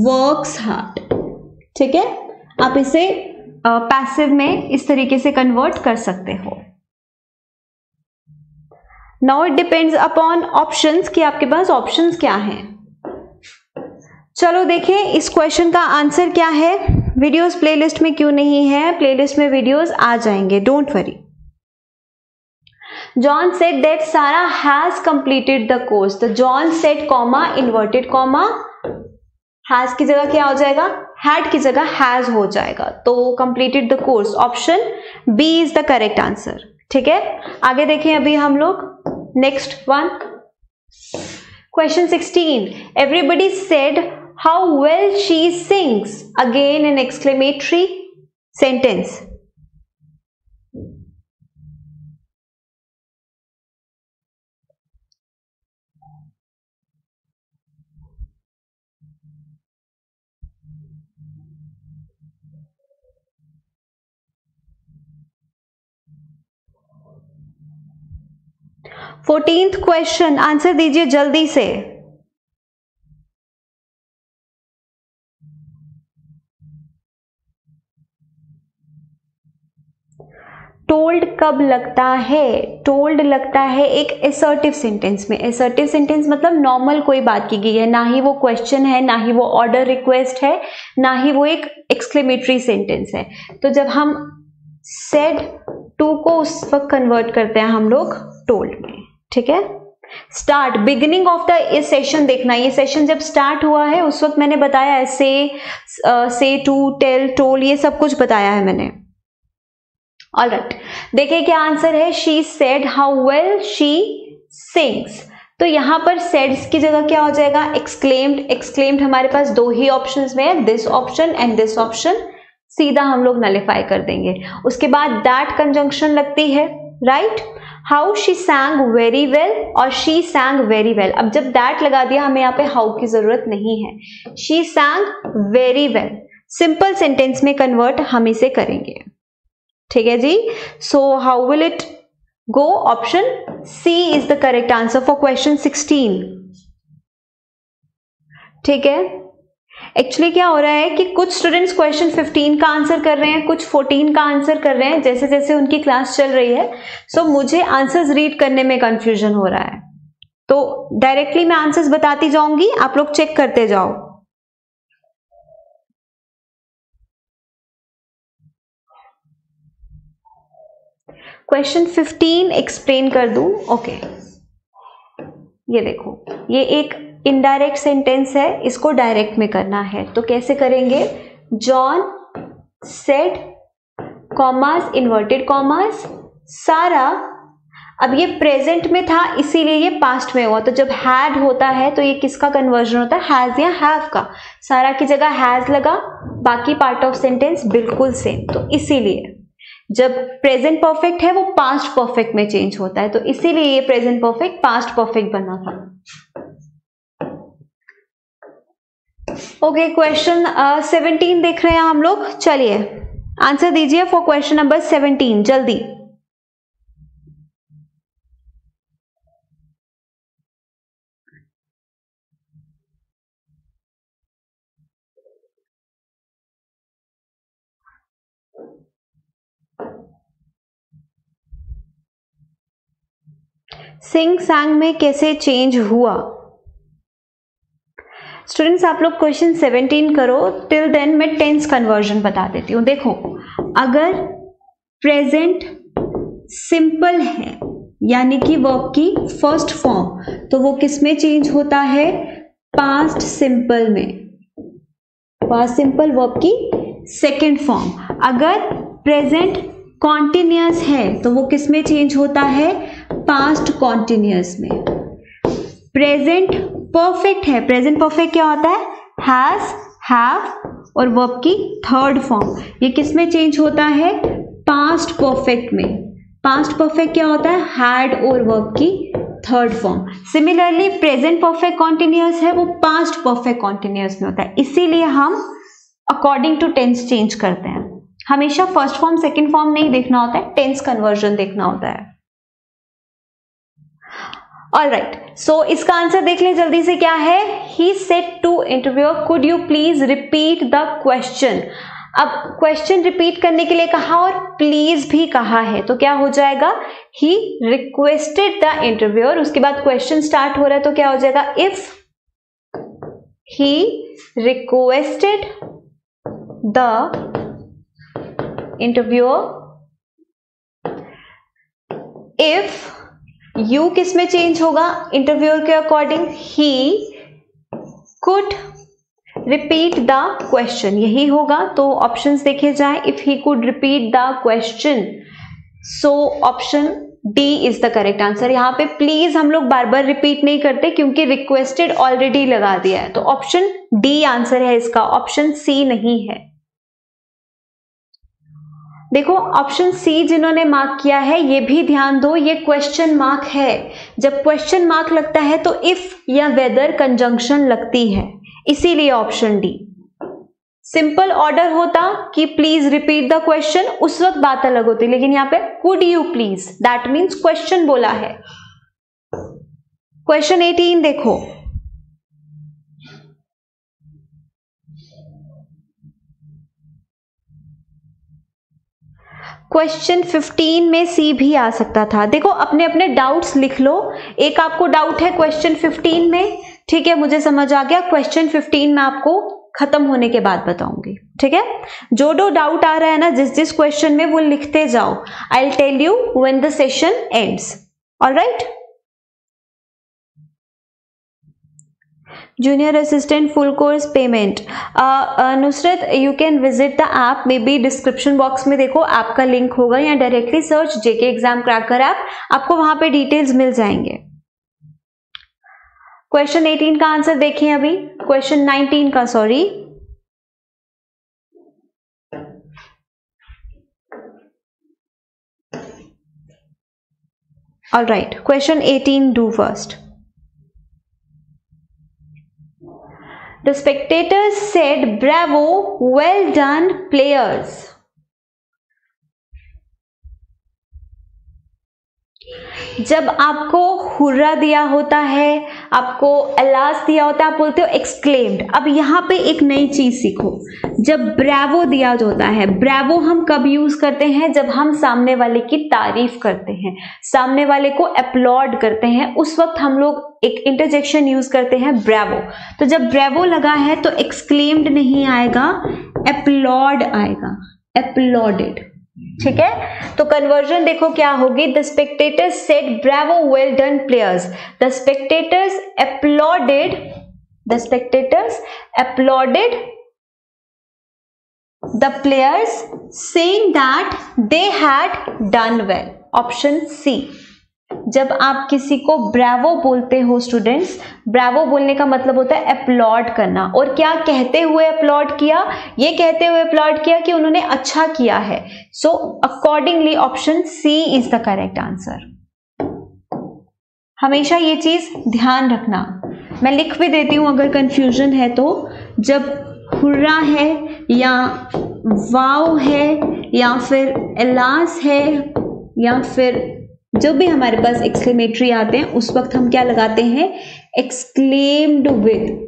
works hard ठीक है? आप इसे पैसिव uh, में इस तरीके से कन्वर्ट कर सकते हो। Now it depends upon options कि आपके पास ऑप्शंस क्या हैं। चलो देखें इस क्वेश्चन का आंसर क्या है? वीडियोस प्लेलिस्ट में क्यों नहीं है? प्लेलिस्ट में वीडियोस आ जाएँगे don't worry John said that Sara has completed the course the John said comma inverted comma has की जगह क्या हो जाएगा? हैड की जगह हैज़ हो जाएगा। तो completed the course option B is the correct answer ठीक है? आगे देखें अभी हम लोग। Next one. Question 16. Everybody said how well she sings. Again an exclamatory sentence. 14th question, answer दीजिए जल्दी से। टोल्ड कब लगता है? टोल्ड लगता है एक एसर्टिव सेंटेंस में। एसर्टिव सेंटेंस मतलब नॉर्मल कोई बात की गई है। ना ही वो क्वेश्चन है, ना ही वो ऑर्डर रिक्वेस्ट है, ना ही वो एक एक्सक्लेमेटरी सेंटेंस है। तो जब हम सेड टू को उस वक्त कन्वर्ट करते हैं हम लोग टोल्ड में ठीक है? Start beginning of the session देखना, ये सेशन जब स्टार्ट हुआ है, उस वक्त मैंने बताया है से से टू टेल टोल ये सब कुछ बताया है मैंने। ऑल राइट देखिए क्या आंसर है? She said how well she sings तो यहाँ पर सेड्स की जगह क्या हो जाएगा? एक्सक्लेम्ड एक्सक्लेम्ड हमारे पास दो ही ऑप्शन में है this option and this option सीधा हम लोग नलीफाई कर देंगे। उसके बाद दैट कंजंक्शन लगती है। Right how she sang very well और शी सैंग वेरी वेल अब जब दैट लगा दिया, हमें यहाँ पे हाउ की ज़रूरत नहीं है। She sang very well simple sentence में कन्वर्ट हम इसे करेंगे। ठीक है जी? So how will it go option C is the correct answer for question sixteen ठीक है? एक्चुअली क्या हो रहा है कि कुछ स्टूडेंट्स क्वेश्चन 15 का आंसर कर रहे हैं कुछ 14 का आंसर कर रहे हैं जैसे जैसे उनकी क्लास चल रही है। सो so, मुझे आंसर्स रीड करने में कंफ्यूजन हो रहा है। तो डायरेक्टली मैं आंसर्स बताती जाऊँगी आप लोग चेक करते जाओ। क्वेश्चन 15 एक्सप्लेन कर दूँ। Okay okay. ये देखो ये एक इनडायरेक्ट सेंटेंस है, इसको डायरेक्ट में करना है। तो कैसे करेंगे? John said commas inverted commas Sara, अब ये प्रेजेंट में था, इसीलिए ये पास्ट में हुआ। तो जब हैड होता है तो ये किसका कन्वर्जन होता है? हैज़ या हैव का। सारा की जगह हैज़ लगा, बाकी पार्ट ऑफ़ सेंटेंस बिल्कुल सेम तो इसीलिए, जब प्रेजेंट परफेक्ट है, वो पास्ट परफेक्ट में चेंज होता है। तो इसीलिए ये प्रेजेंट परफेक्ट पास्ट परफेक्ट बना था। ओके क्वेश्चन सेवनटीन देख रहे हैं हम लोग। चलिए आंसर दीजिए फॉर क्वेश्चन नंबर सेवनटीन जल्दी। सिंग सांग में कैसे चेंज हुआ? स्टूडेंट्स आप लोग क्वेश्चन 17 करो टिल देन मैं टेंस कन्वर्जन बता देती हूँ। देखो, अगर प्रेजेंट सिंपल है, यानी कि वर्ब की फ़र्स्ट फॉर्म तो वो किसमें चेंज होता है? पास्ट सिंपल में। पास्ट सिंपल वर्ब की सेकेंड फॉर्म अगर प्रेजेंट कॉन्टिन्यूस है तो वो किसमें चेंज होता है? पास्ट कॉन्टिन्यूस में। प्रेजेंट परफेक्ट है. प्रेजेंट परफेक्ट क्या होता है? हैज़ हैव और वर्ब की थर्ड फॉर्म ये किसमें चेंज होता है? पास्ट परफेक्ट में. पास्ट परफेक्ट क्या होता है? हैड और वर्ब की third form similarly present perfect continuous है, वो पास्ट परफेक्ट कॉन्टिन्यूस में होता है. इसीलिए हम अकॉर्डिंग टू टेंस चेंज करते हैं. हमेशा फ़र्स्ट फॉर्म सेकेंड फॉर्म नहीं देखना होता है टेंस कन्वर्जन देखना होता है. ऑल राइट सो इसका आंसर देख ले जल्दी से क्या है? He said to interview could you please repeat the question अब क्वेश्चन रिपीट करने के लिए कहा और प्लीज़ भी कहा है तो क्या हो जाएगा? ही रिक्वेस्टेड द इंटरव्यूअर उसके बाद क्वेश्चन स्टार्ट हो रहा है तो क्या हो जाएगा? If he requested the interviewer if you किसमें चेंज होगा? इंटरव्यूअर के according he could repeat the question यही होगा तो ऑप्शन देखे जाए. If he could repeat the question so option D is the correct answer यहाँ पे प्लीज़ हम लोग बार बार रिपीट नहीं करते, क्योंकि रिक्वेस्टेड ऑलरेडी लगा दिया है. तो ऑप्शन डी आंसर है इसका. ऑप्शन सी नहीं है. देखो ऑप्शन सी जिन्होंने मार्क किया है, ये भी ध्यान दो, ये क्वेश्चन मार्क है। जब क्वेश्चन मार्क लगता है तो इफ़ या वेदर कंजंक्शन लगती है। इसीलिए ऑप्शन डी सिंपल ऑर्डर होता कि प्लीज़ रिपीट द क्वेश्चन उस वक्त बात अलग होती। लेकिन यहाँ पे could you please that means question बोला है। क्वेश्चन 18 देखो। क्वेश्चन 15 में सी भी आ सकता था। देखो, अपने अपने डाउट्स लिख लो। एक आपको डाउट है क्वेश्चन 15 में। ठीक है, मुझे समझ आ गया। क्वेश्चन 15 में आपको खत्म होने के बाद बताऊँगी। ठीक है? जो जो डाउट आ रहा है ना, जिस जिस क्वेश्चन में वो लिखते जाओ। I tell you when the session ends all right junior assistant full course payment. Nusrat you can visit the app maybe description box में देखो ऐप का लिंक होगा या directly search JK exam cracker app आपको वहाँ पे details मिल जाएँगे। Question 18 का आंसर देखें अभी। क्वेश्चन 19 का sorry all right question 18 do first The spectators said, Bravo, well done, players. जब आपको हुर्रा दिया होता है, आपको अलास दिया होता है, आप बोलते हो एक्सक्लेम्ड अब यहाँ पे एक नई चीज़ सीखो। जब ब्रेवो दिया होता है, ब्रेवो हम कब यूज़ करते हैं? जब हम सामने वाले की तारीफ़ करते हैं, सामने वाले को अपलॉड करते हैं, उस वक्त हम लोग एक इंटरजेक्शन यूज़ करते हैं ब्रेवो। तो जब ब्रेवो लगा है तो एक्सक्लेम्ड नहीं आएगा अपलॉड आएगा अपलॉडेड ठीक है? तो कन्वर्जन देखो क्या होगी? The spectators said bravo well done players the spectators applauded the spectators applauded the players saying that they had done well option C जब आप किसी को ब्रावो बोलते हो स्टूडेंट्स ब्रावो बोलने का मतलब होता है अपलॉड करना। और क्या कहते हुए अपलॉड किया? ये कहते हुए अपलॉड किया कि उन्होंने अच्छा किया है। So accordingly option C is the correct answer हमेशा ये चीज़ ध्यान रखना। मैं लिख भी देती हूँ, अगर कंफ्यूजन है तो। जब हुर्रा है या वाव है या फिर एलास है या फिर जो भी हमारे पास एक्सक्लेमेटरी आते हैं उस वक्त हम क्या लगाते हैं? एक्सक्लेम्ड विद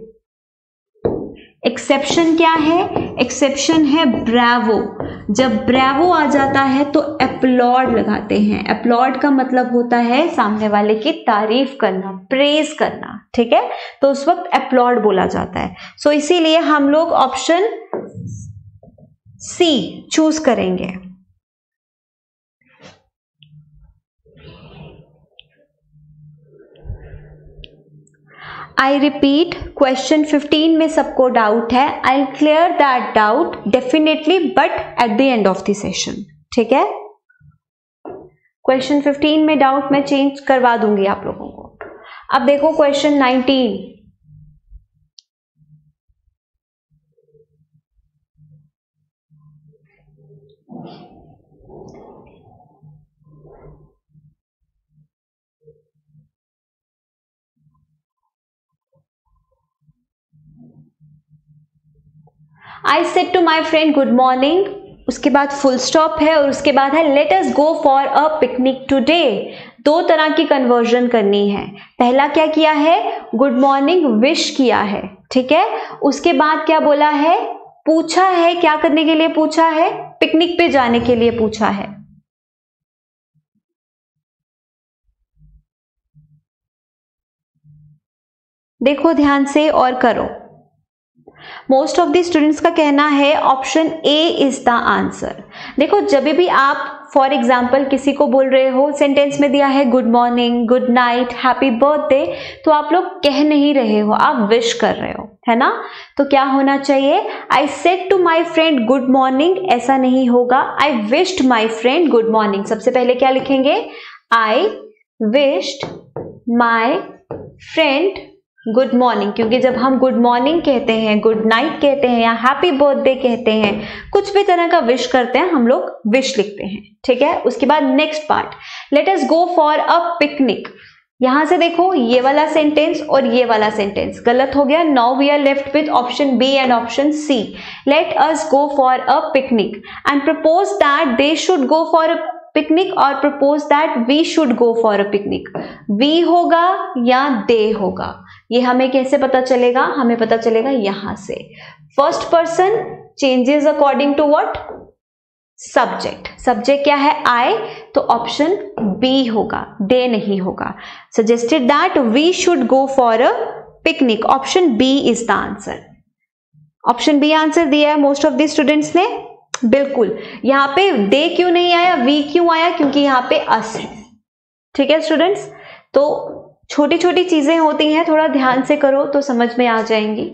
एक्सेप्शन क्या है? एक्सेप्शन है ब्रावो जब ब्रावो आ जाता है तो एप्लॉड लगाते हैं। एप्लॉड का मतलब होता है सामने वाले की तारीफ़ करना प्रेज करना ठीक है? तो उस वक्त एप्लॉड बोला जाता है। सो so, इसीलिए हम लोग ऑप्शन सी चूज़ करेंगे। आई रिपीट क्वेश्चन 15 में सबको डाउट है. I clear that doubt definitely but at the end of the session ठीक है? क्वेश्चन 15 में डाउट मैं चेंज करवा दूँगी आप लोगों को. अब देखो question 19 I said my friend good morning उसके बाद फुल स्टॉप है और उसके बाद है let us go for a picnic today दो तरह की कन्वर्जन करनी है। पहला क्या किया है? गुड मॉर्निंग विश किया है। ठीक है? उसके बाद क्या बोला है? पूछा है, क्या करने के लिए पूछा है? पिकनिक पे जाने के लिए पूछा है। देखो ध्यान से और करो। मोस्ट ऑफ़ द स्टूडेंट्स का कहना है option A is the answer देखो, जब भी आप फॉर एग्ज़ाम्पल किसी को बोल रहे हो सेंटेंस में दिया है good morning good night happy birthday तो आप लोग कह नहीं रहे हो, आप विश कर रहे हो, है ना? तो क्या होना चाहिए? I said to my friend good morning ऐसा नहीं होगा। I wished my friend good morning सबसे पहले क्या लिखेंगे? I wished my friend good morning, क्योंकि जब हम गुड मॉर्निंग कहते हैं, गुड नाइट कहते हैं, या हैप्पी बर्थडे कहते हैं, कुछ भी तरह का विश करते हैं, हम लोग विश लिखते हैं, ठीक है? उसके बाद next part, let us go for a picnic. यहाँ से देखो, ये वाला सेंटेंस और ये वाला सेंटेंस गलत हो गया now we are left with option B and option C let us go for a picnic and propose that they should go for a picnic और propose that we should go for a picnic we होगा या दे होगा? ये हमें कैसे पता चलेगा? हमें पता चलेगा यहाँ से। First person changes according to what subject subject क्या है? आई तो ऑप्शन बी होगा। दे नहीं होगा। Suggested that we should go for a picnic option B is the answer option B answer दिया है मोस्ट ऑफ़ द स्टूडेंट्स ने? बिल्कुल। यहाँ पे दे क्यों नहीं आया? वी क्यों आया? क्योंकि यहाँ पे अस है ठीक है स्टूडेंट्स तो छोटी छोटी चीज़ें होती हैं, थोड़ा ध्यान से करो तो समझ में आ जाएँगी।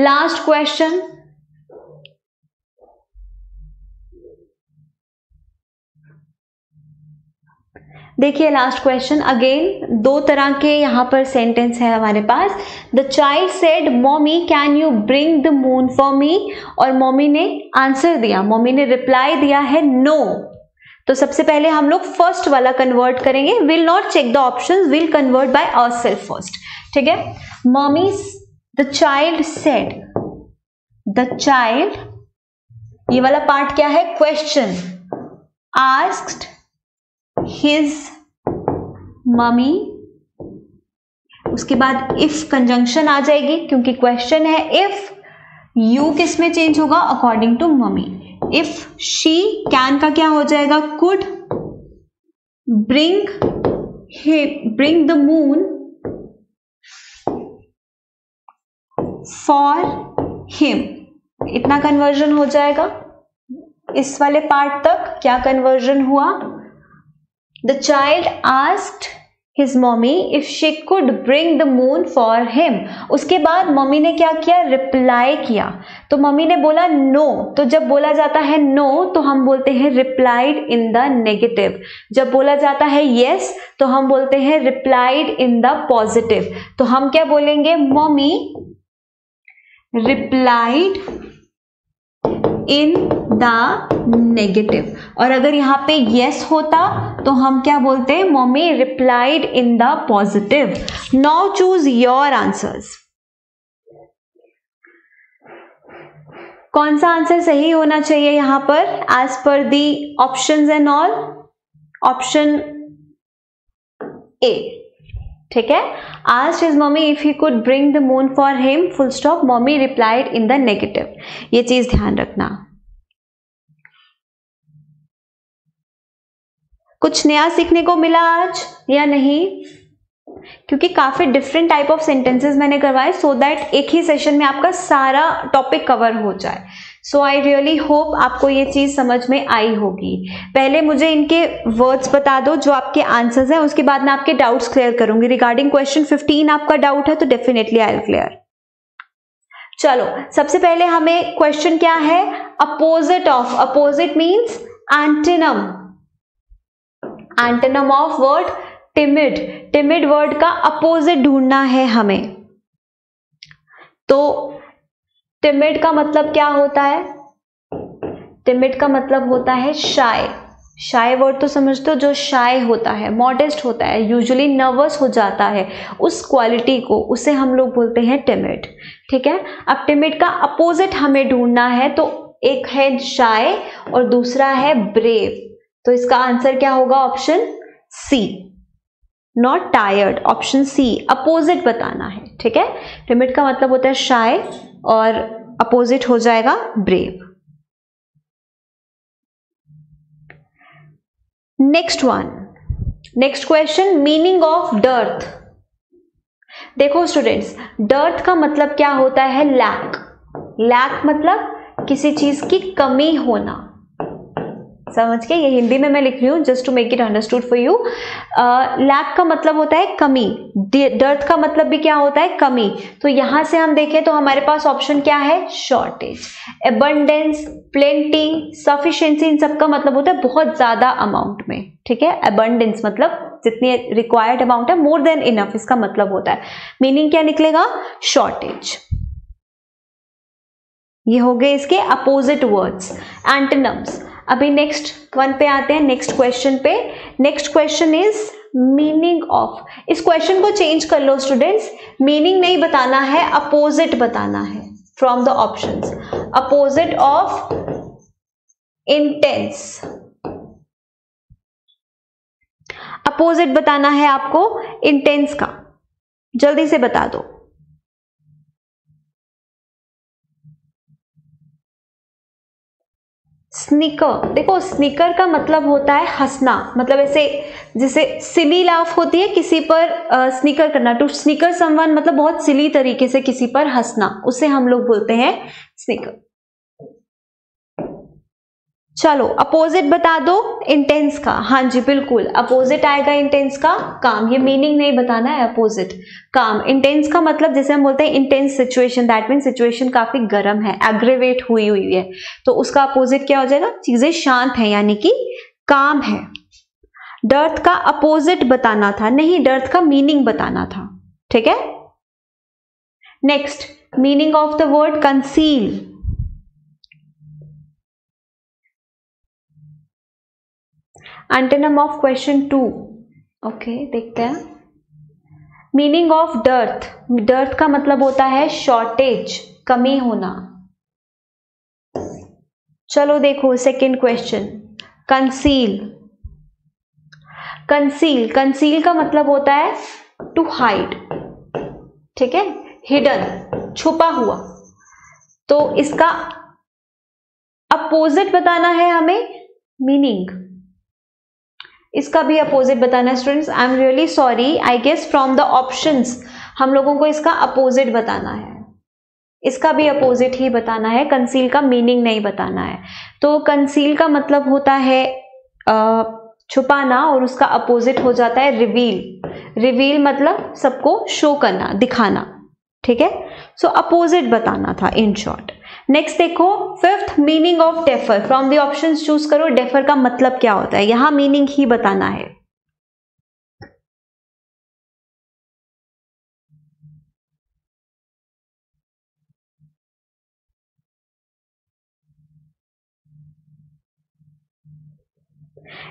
लास्ट क्वेश्चन देखिए लास्ट क्वेश्चन अगेन दो तरह के यहाँ पर सेंटेंस है हमारे पास. The child said mommy can you bring the moon for me और मॉमी ने आंसर दिया. मॉमी ने रिप्लाई दिया है नो no. तो सबसे पहले हम लोग फ़र्स्ट वाला कन्वर्ट करेंगे। Will not check the option will convert by our self first ठीक है? Mommy the child said the child ये वाला पार्ट क्या है? क्वेश्चन आस्क्ड हिज मम्मी उसके बाद इफ़ कंजंक्शन आ जाएगी, क्योंकि क्वेश्चन है इफ़ यू किसमें चेंज होगा? According to mummy if she can का क्या हो जाएगा? Could bring bring the moon for him इतना कन्वर्जन हो जाएगा। इस वाले पार्ट तक क्या कन्वर्जन हुआ? The child asked his mommy if she could bring the moon for him उसके बाद मम्मी ने क्या किया? रिप्लाई किया। तो मम्मी ने बोला नो no. तो जब बोला जाता है नो no, तो हम बोलते हैं रिप्लाइड इन द नेगेटिव जब बोला जाता है यस yes, तो हम बोलते हैं रिप्लाइड इन द पॉजिटिव तो हम क्या बोलेंगे? Mummy replied in the negative. और अगर यहाँ पे यस होता तो हम क्या बोलते हैं? Mummy replied in the positive now choose your answers कौन सा आंसर सही होना चाहिए यहाँ पर? As per the option and all option A ठीक है? आज is mummy if he could bring the moon for him full stop mummy replied in the negative ये चीज़ ध्यान रखना। कुछ नया सीखने को मिला आज या नहीं? क्योंकि काफ़ी डिफरेंट टाइप ऑफ़ सेंटेंसेस मैंने करवाए सो दैट एक ही सेशन में आपका सारा टॉपिक कवर हो जाए। सो आई रियली होप आपको ये चीज़ समझ में आई होगी। पहले मुझे इनके वर्ड्स बता दो, जो आपके आंसर्स हैं, उसके बाद मैं आपके डाउट्स क्लियर करूँगी। रिगार्डिंग क्वेश्चन 15 आपका डाउट है तो डेफिनेटली आई क्लियर चलो, सबसे पहले हमें क्वेश्चन क्या है? Opposite of opposite means antonym antonym of word timid timid word का अपोजिट ढूंढना है हमें। तो टिमिड का मतलब क्या होता है? टिमिड का मतलब होता है शाय शाय वर्ड तो समझते हो जो शाय होता है मॉडेस्ट होता है यूजुअली नर्वस हो जाता है। उस क्वालिटी को, उसे हम लोग बोलते हैं टिमिड ठीक है? अब टिमिड का अपोजिट हमें ढूंढना है तो एक है शाय और दूसरा है ब्रेव तो इसका आंसर क्या होगा? Option C not tired option C opposite बताना है, ठीक है? टिमिड का मतलब होता है शाय और अपोजिट हो जाएगा brave next one next question meaning of dearth देखो स्टूडेंट्स डर्थ का मतलब क्या होता है? लैक लैक मतलब किसी चीज़ की कमी होना. समझ के? ये हिंदी में मैं लिख रही हूँ just to make it understood for you lack का मतलब होता है कमी. डर्थ का मतलब भी क्या होता है? कमी. तो यहाँ से हम देखें तो हमारे पास ऑप्शन क्या है? शॉर्टेज एबंडेंस प्लेंटी सफिशियंसी इन सब का मतलब होता है बहुत ज़्यादा अमाउंट में. ठीक है? एबंडेंस मतलब जितनी रिक्वायर्ड अमाउंट है मोर देन इनफ इसका मतलब होता है. मीनिंग क्या निकलेगा? शॉर्टेज ये हो गए इसके अपोजिट वर्ड्स एंटनम्स अभी नेक्स्ट वन पे आते हैं नेक्स्ट क्वेश्चन पे। Next question is meaning of इस क्वेश्चन को चेंज कर लो स्टूडेंट्स मीनिंग नहीं बताना है अपोजिट बताना है from the option opposite of intense opposite बताना है आपको इंटेंस का। जल्दी से बता दो। स्निकर देखो स्निकर का मतलब होता है हंसना। मतलब ऐसे, जैसे सिली लाफ होती है, किसी पर स्निकर करना। टू स्निकर समवन मतलब बहुत सिली तरीके से किसी पर हंसना। उसे हम लोग बोलते हैं स्निकर चलो अपोजिट बता दो इंटेंस का। हाँ जी, बिल्कुल अपोजिट आएगा इंटेंस का। काम, ये मीनिंग नहीं बताना है अपोजिट काम इंटेंस का मतलब जैसे हम बोलते हैं intense situation that mean situation काफ़ी गर्म है एग्रेवेट हुई हुई है। तो उसका अपोजिट क्या हो जाएगा? चीज़ें शांत है, यानी कि काम है। डर्थ का अपोजिट बताना था, नहीं डर्थ का मीनिंग बताना था, ठीक है? Next meaning of the word conceal antonym of question two okay देखते हैं। मीनिंग ऑफ़ डर्थ डर्थ का मतलब होता है शॉर्टेज कमी होना। चलो देखो second question conceal conceal conceal का मतलब होता है टू हाइड ठीक है? हिडन छुपा हुआ। तो इसका अपोजिट बताना है हमें मीनिंग इसका भी अपोजिट बताना students I am really sorry I guess from the options हम लोगों को इसका अपोजिट बताना है. इसका भी अपोजिट ही बताना है. कंसील का मीनिंग नहीं बताना है. तो कंसील का मतलब होता है छुपाना और उसका अपोजिट हो जाता है रिवील रिवील मतलब सबको शो करना, दिखाना. ठीक है? सो अपोजिट बताना था इन शॉर्ट नेक्स्ट देखो fifth meaning of defer from the option choose करो डेफर का मतलब क्या होता है? यहाँ मीनिंग ही बताना है।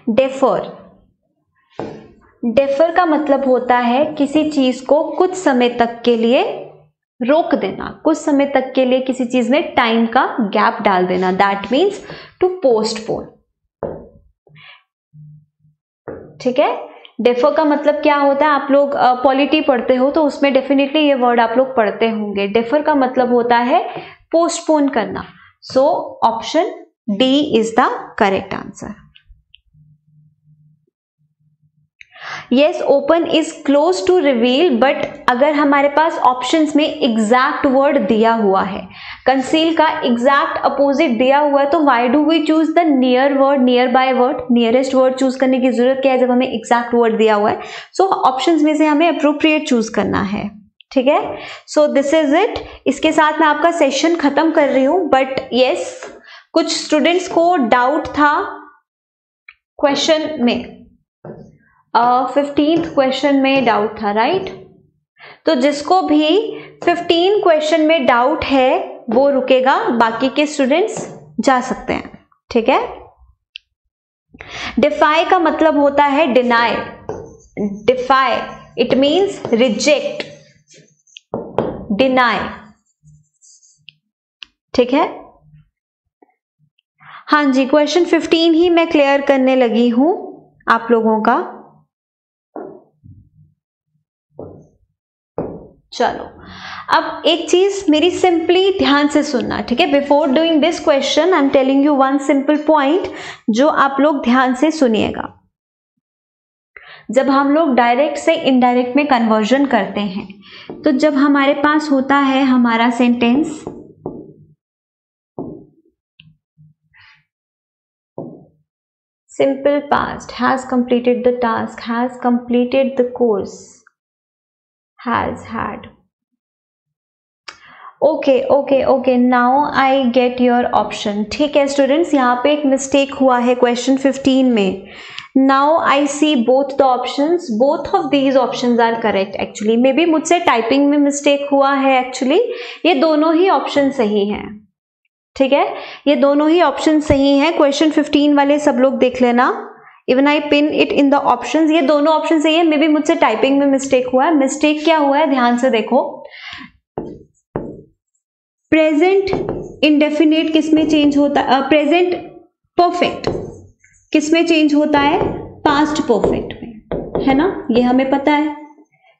डेफर डेफर का मतलब होता है किसी चीज़ को कुछ समय तक के लिए रोक देना। कुछ समय तक के लिए किसी चीज़ में टाइम का गैप डाल देना। दैट मीन्स टू पोस्टपोन ठीक है? डेफर का मतलब क्या होता है? आप लोग पॉलिटी पढ़ते हो तो उसमें डेफिनेटली ये वर्ड आप लोग पढ़ते होंगे। डेफर का मतलब होता है पोस्टपोन करना। So option D is the correct answer yes open is close to reveal but अगर हमारे पास ऑप्शन में एग्जैक्ट वर्ड दिया हुआ है कंसील का एग्जैक्ट अपोजिट दिया हुआ है तो why do we choose the near word near by word nearest word choose करने की ज़रूरत क्या है जब हमें एग्जैक्ट वर्ड दिया हुआ है? सो so, ऑप्शन में से हमें अप्रोप्रिएट चूज़ करना है ठीक है? सो दिस इज़ इट इसके साथ मैं आपका सेशन खत्म कर रही हूँ बट येस yes, कुछ स्टूडेंट्स को डाउट था क्वेश्चन में। फिफ्टींथ क्वेश्चन में डाउट था राइट तो जिसको भी फिफ्टीन क्वेश्चन में डाउट है, वो रुकेगा, बाकी के स्टूडेंट्स जा सकते हैं, ठीक है? डिफाई का मतलब होता है deny defy it means reject deny ठीक है? हाँ जी क्वेश्चन फिफ्टीन ही मैं क्लियर करने लगी हूँ आप लोगों का। चलो। अब एक चीज़ मेरी सिंपली ध्यान से सुनना, ठीक है? Before doing this question I am telling you one simple point जो आप लोग ध्यान से सुनिएगा। जब हम लोग डायरेक्ट से इनडायरेक्ट में कन्वर्जन करते हैं तो जब हमारे पास होता है हमारा sentence simple past has completed the task has completed the course has had. Okay okay okay now I get your option ठीक है स्टूडेंट्स यहाँ पे एक मिस्टेक हुआ है क्वेश्चन 15 में. Now I see both the option both of these option are correct actually maybe मुझसे typing में मिस्टेक हुआ है एक्चुअली ये दोनों ही ऑप्शन सही हैं. ठीक है? ये दोनों ही ऑप्शन सही हैं. क्वेश्चन 15 वाले सब लोग देख लेना. Even I pin it in the option ये दोनों ऑप्शन सही है। मे बी मुझसे टाइपिंग में मिस्टेक हुआ है। मिस्टेक क्या हुआ है? ध्यान से देखो। प्रेजेंट इंडेफिनेट किसमें चेंज होता है? प्रेजेंट परफेक्ट किसमें चेंज होता है? पास्ट परफेक्ट में। है ना? ये हमें पता है।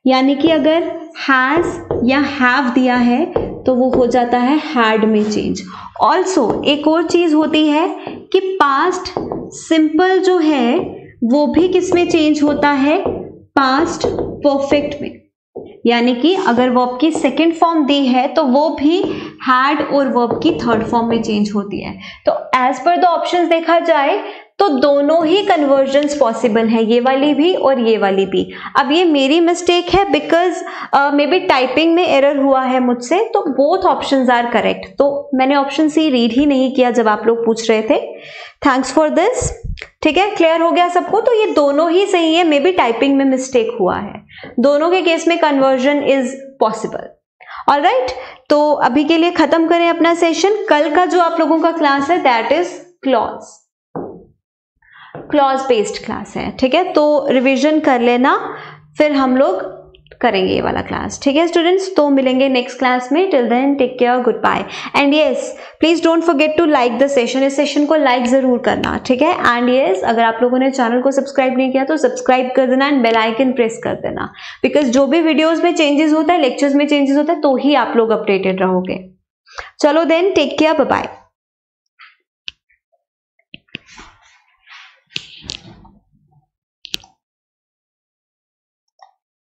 यानी कि अगर हैज़ या हैव दिया है तो वो हो जाता है हैड में चेंज ऑल्सो एक और चीज़ होती है कि पास्ट सिंपल जो है, वो भी किसमें चेंज होता है? पास्ट परफेक्ट में। यानी कि अगर वर्ब की सेकेंड फॉर्म दी है तो वो भी हैड और वर्ब की थर्ड फॉर्म में चेंज होती है। तो एज पर द ऑप्शंस देखा जाए तो दोनों ही कन्वर्जन पॉसिबल है, ये वाली भी और ये वाली भी। अब ये मेरी मिस्टेक है बिकॉज़ मे बी टाइपिंग में एरर हुआ है मुझसे तो बोथ ऑप्शंस आर करेक्ट तो मैंने ऑप्शन सी रीड ही नहीं किया जब आप लोग पूछ रहे थे। थैंक्स फॉर दिस ठीक है? क्लियर हो गया सबको? तो ये दोनों ही सही है मे बी टाइपिंग में मिस्टेक हुआ है। दोनों के केस में conversion is possible all right तो अभी के लिए खत्म करें अपना सेशन कल का जो आप लोगों का क्लास है that is clause clause based class है ठीक है? तो रिवीजन कर लेना फिर हम लोग करेंगे ये वाला क्लास ठीक है? स्टूडेंट्स तो मिलेंगे नेक्स्ट क्लास में. Till then take care good bye and yes please don't forget to like the session इस सेशन को लाइक ज़रूर करना ठीक है? एंड यस yes, अगर आप लोगों ने चैनल को सब्सक्राइब नहीं किया तो सब्सक्राइब कर देना एंड बेल आइकन प्रेस कर देना. बिकॉज़ जो भी वीडियोज़ में चेंजेस होता है लेक्चर्स में चेंजेस होता है तो ही आप लोग अपडेटेड रहोगे. चलो देन टेक केयर बाय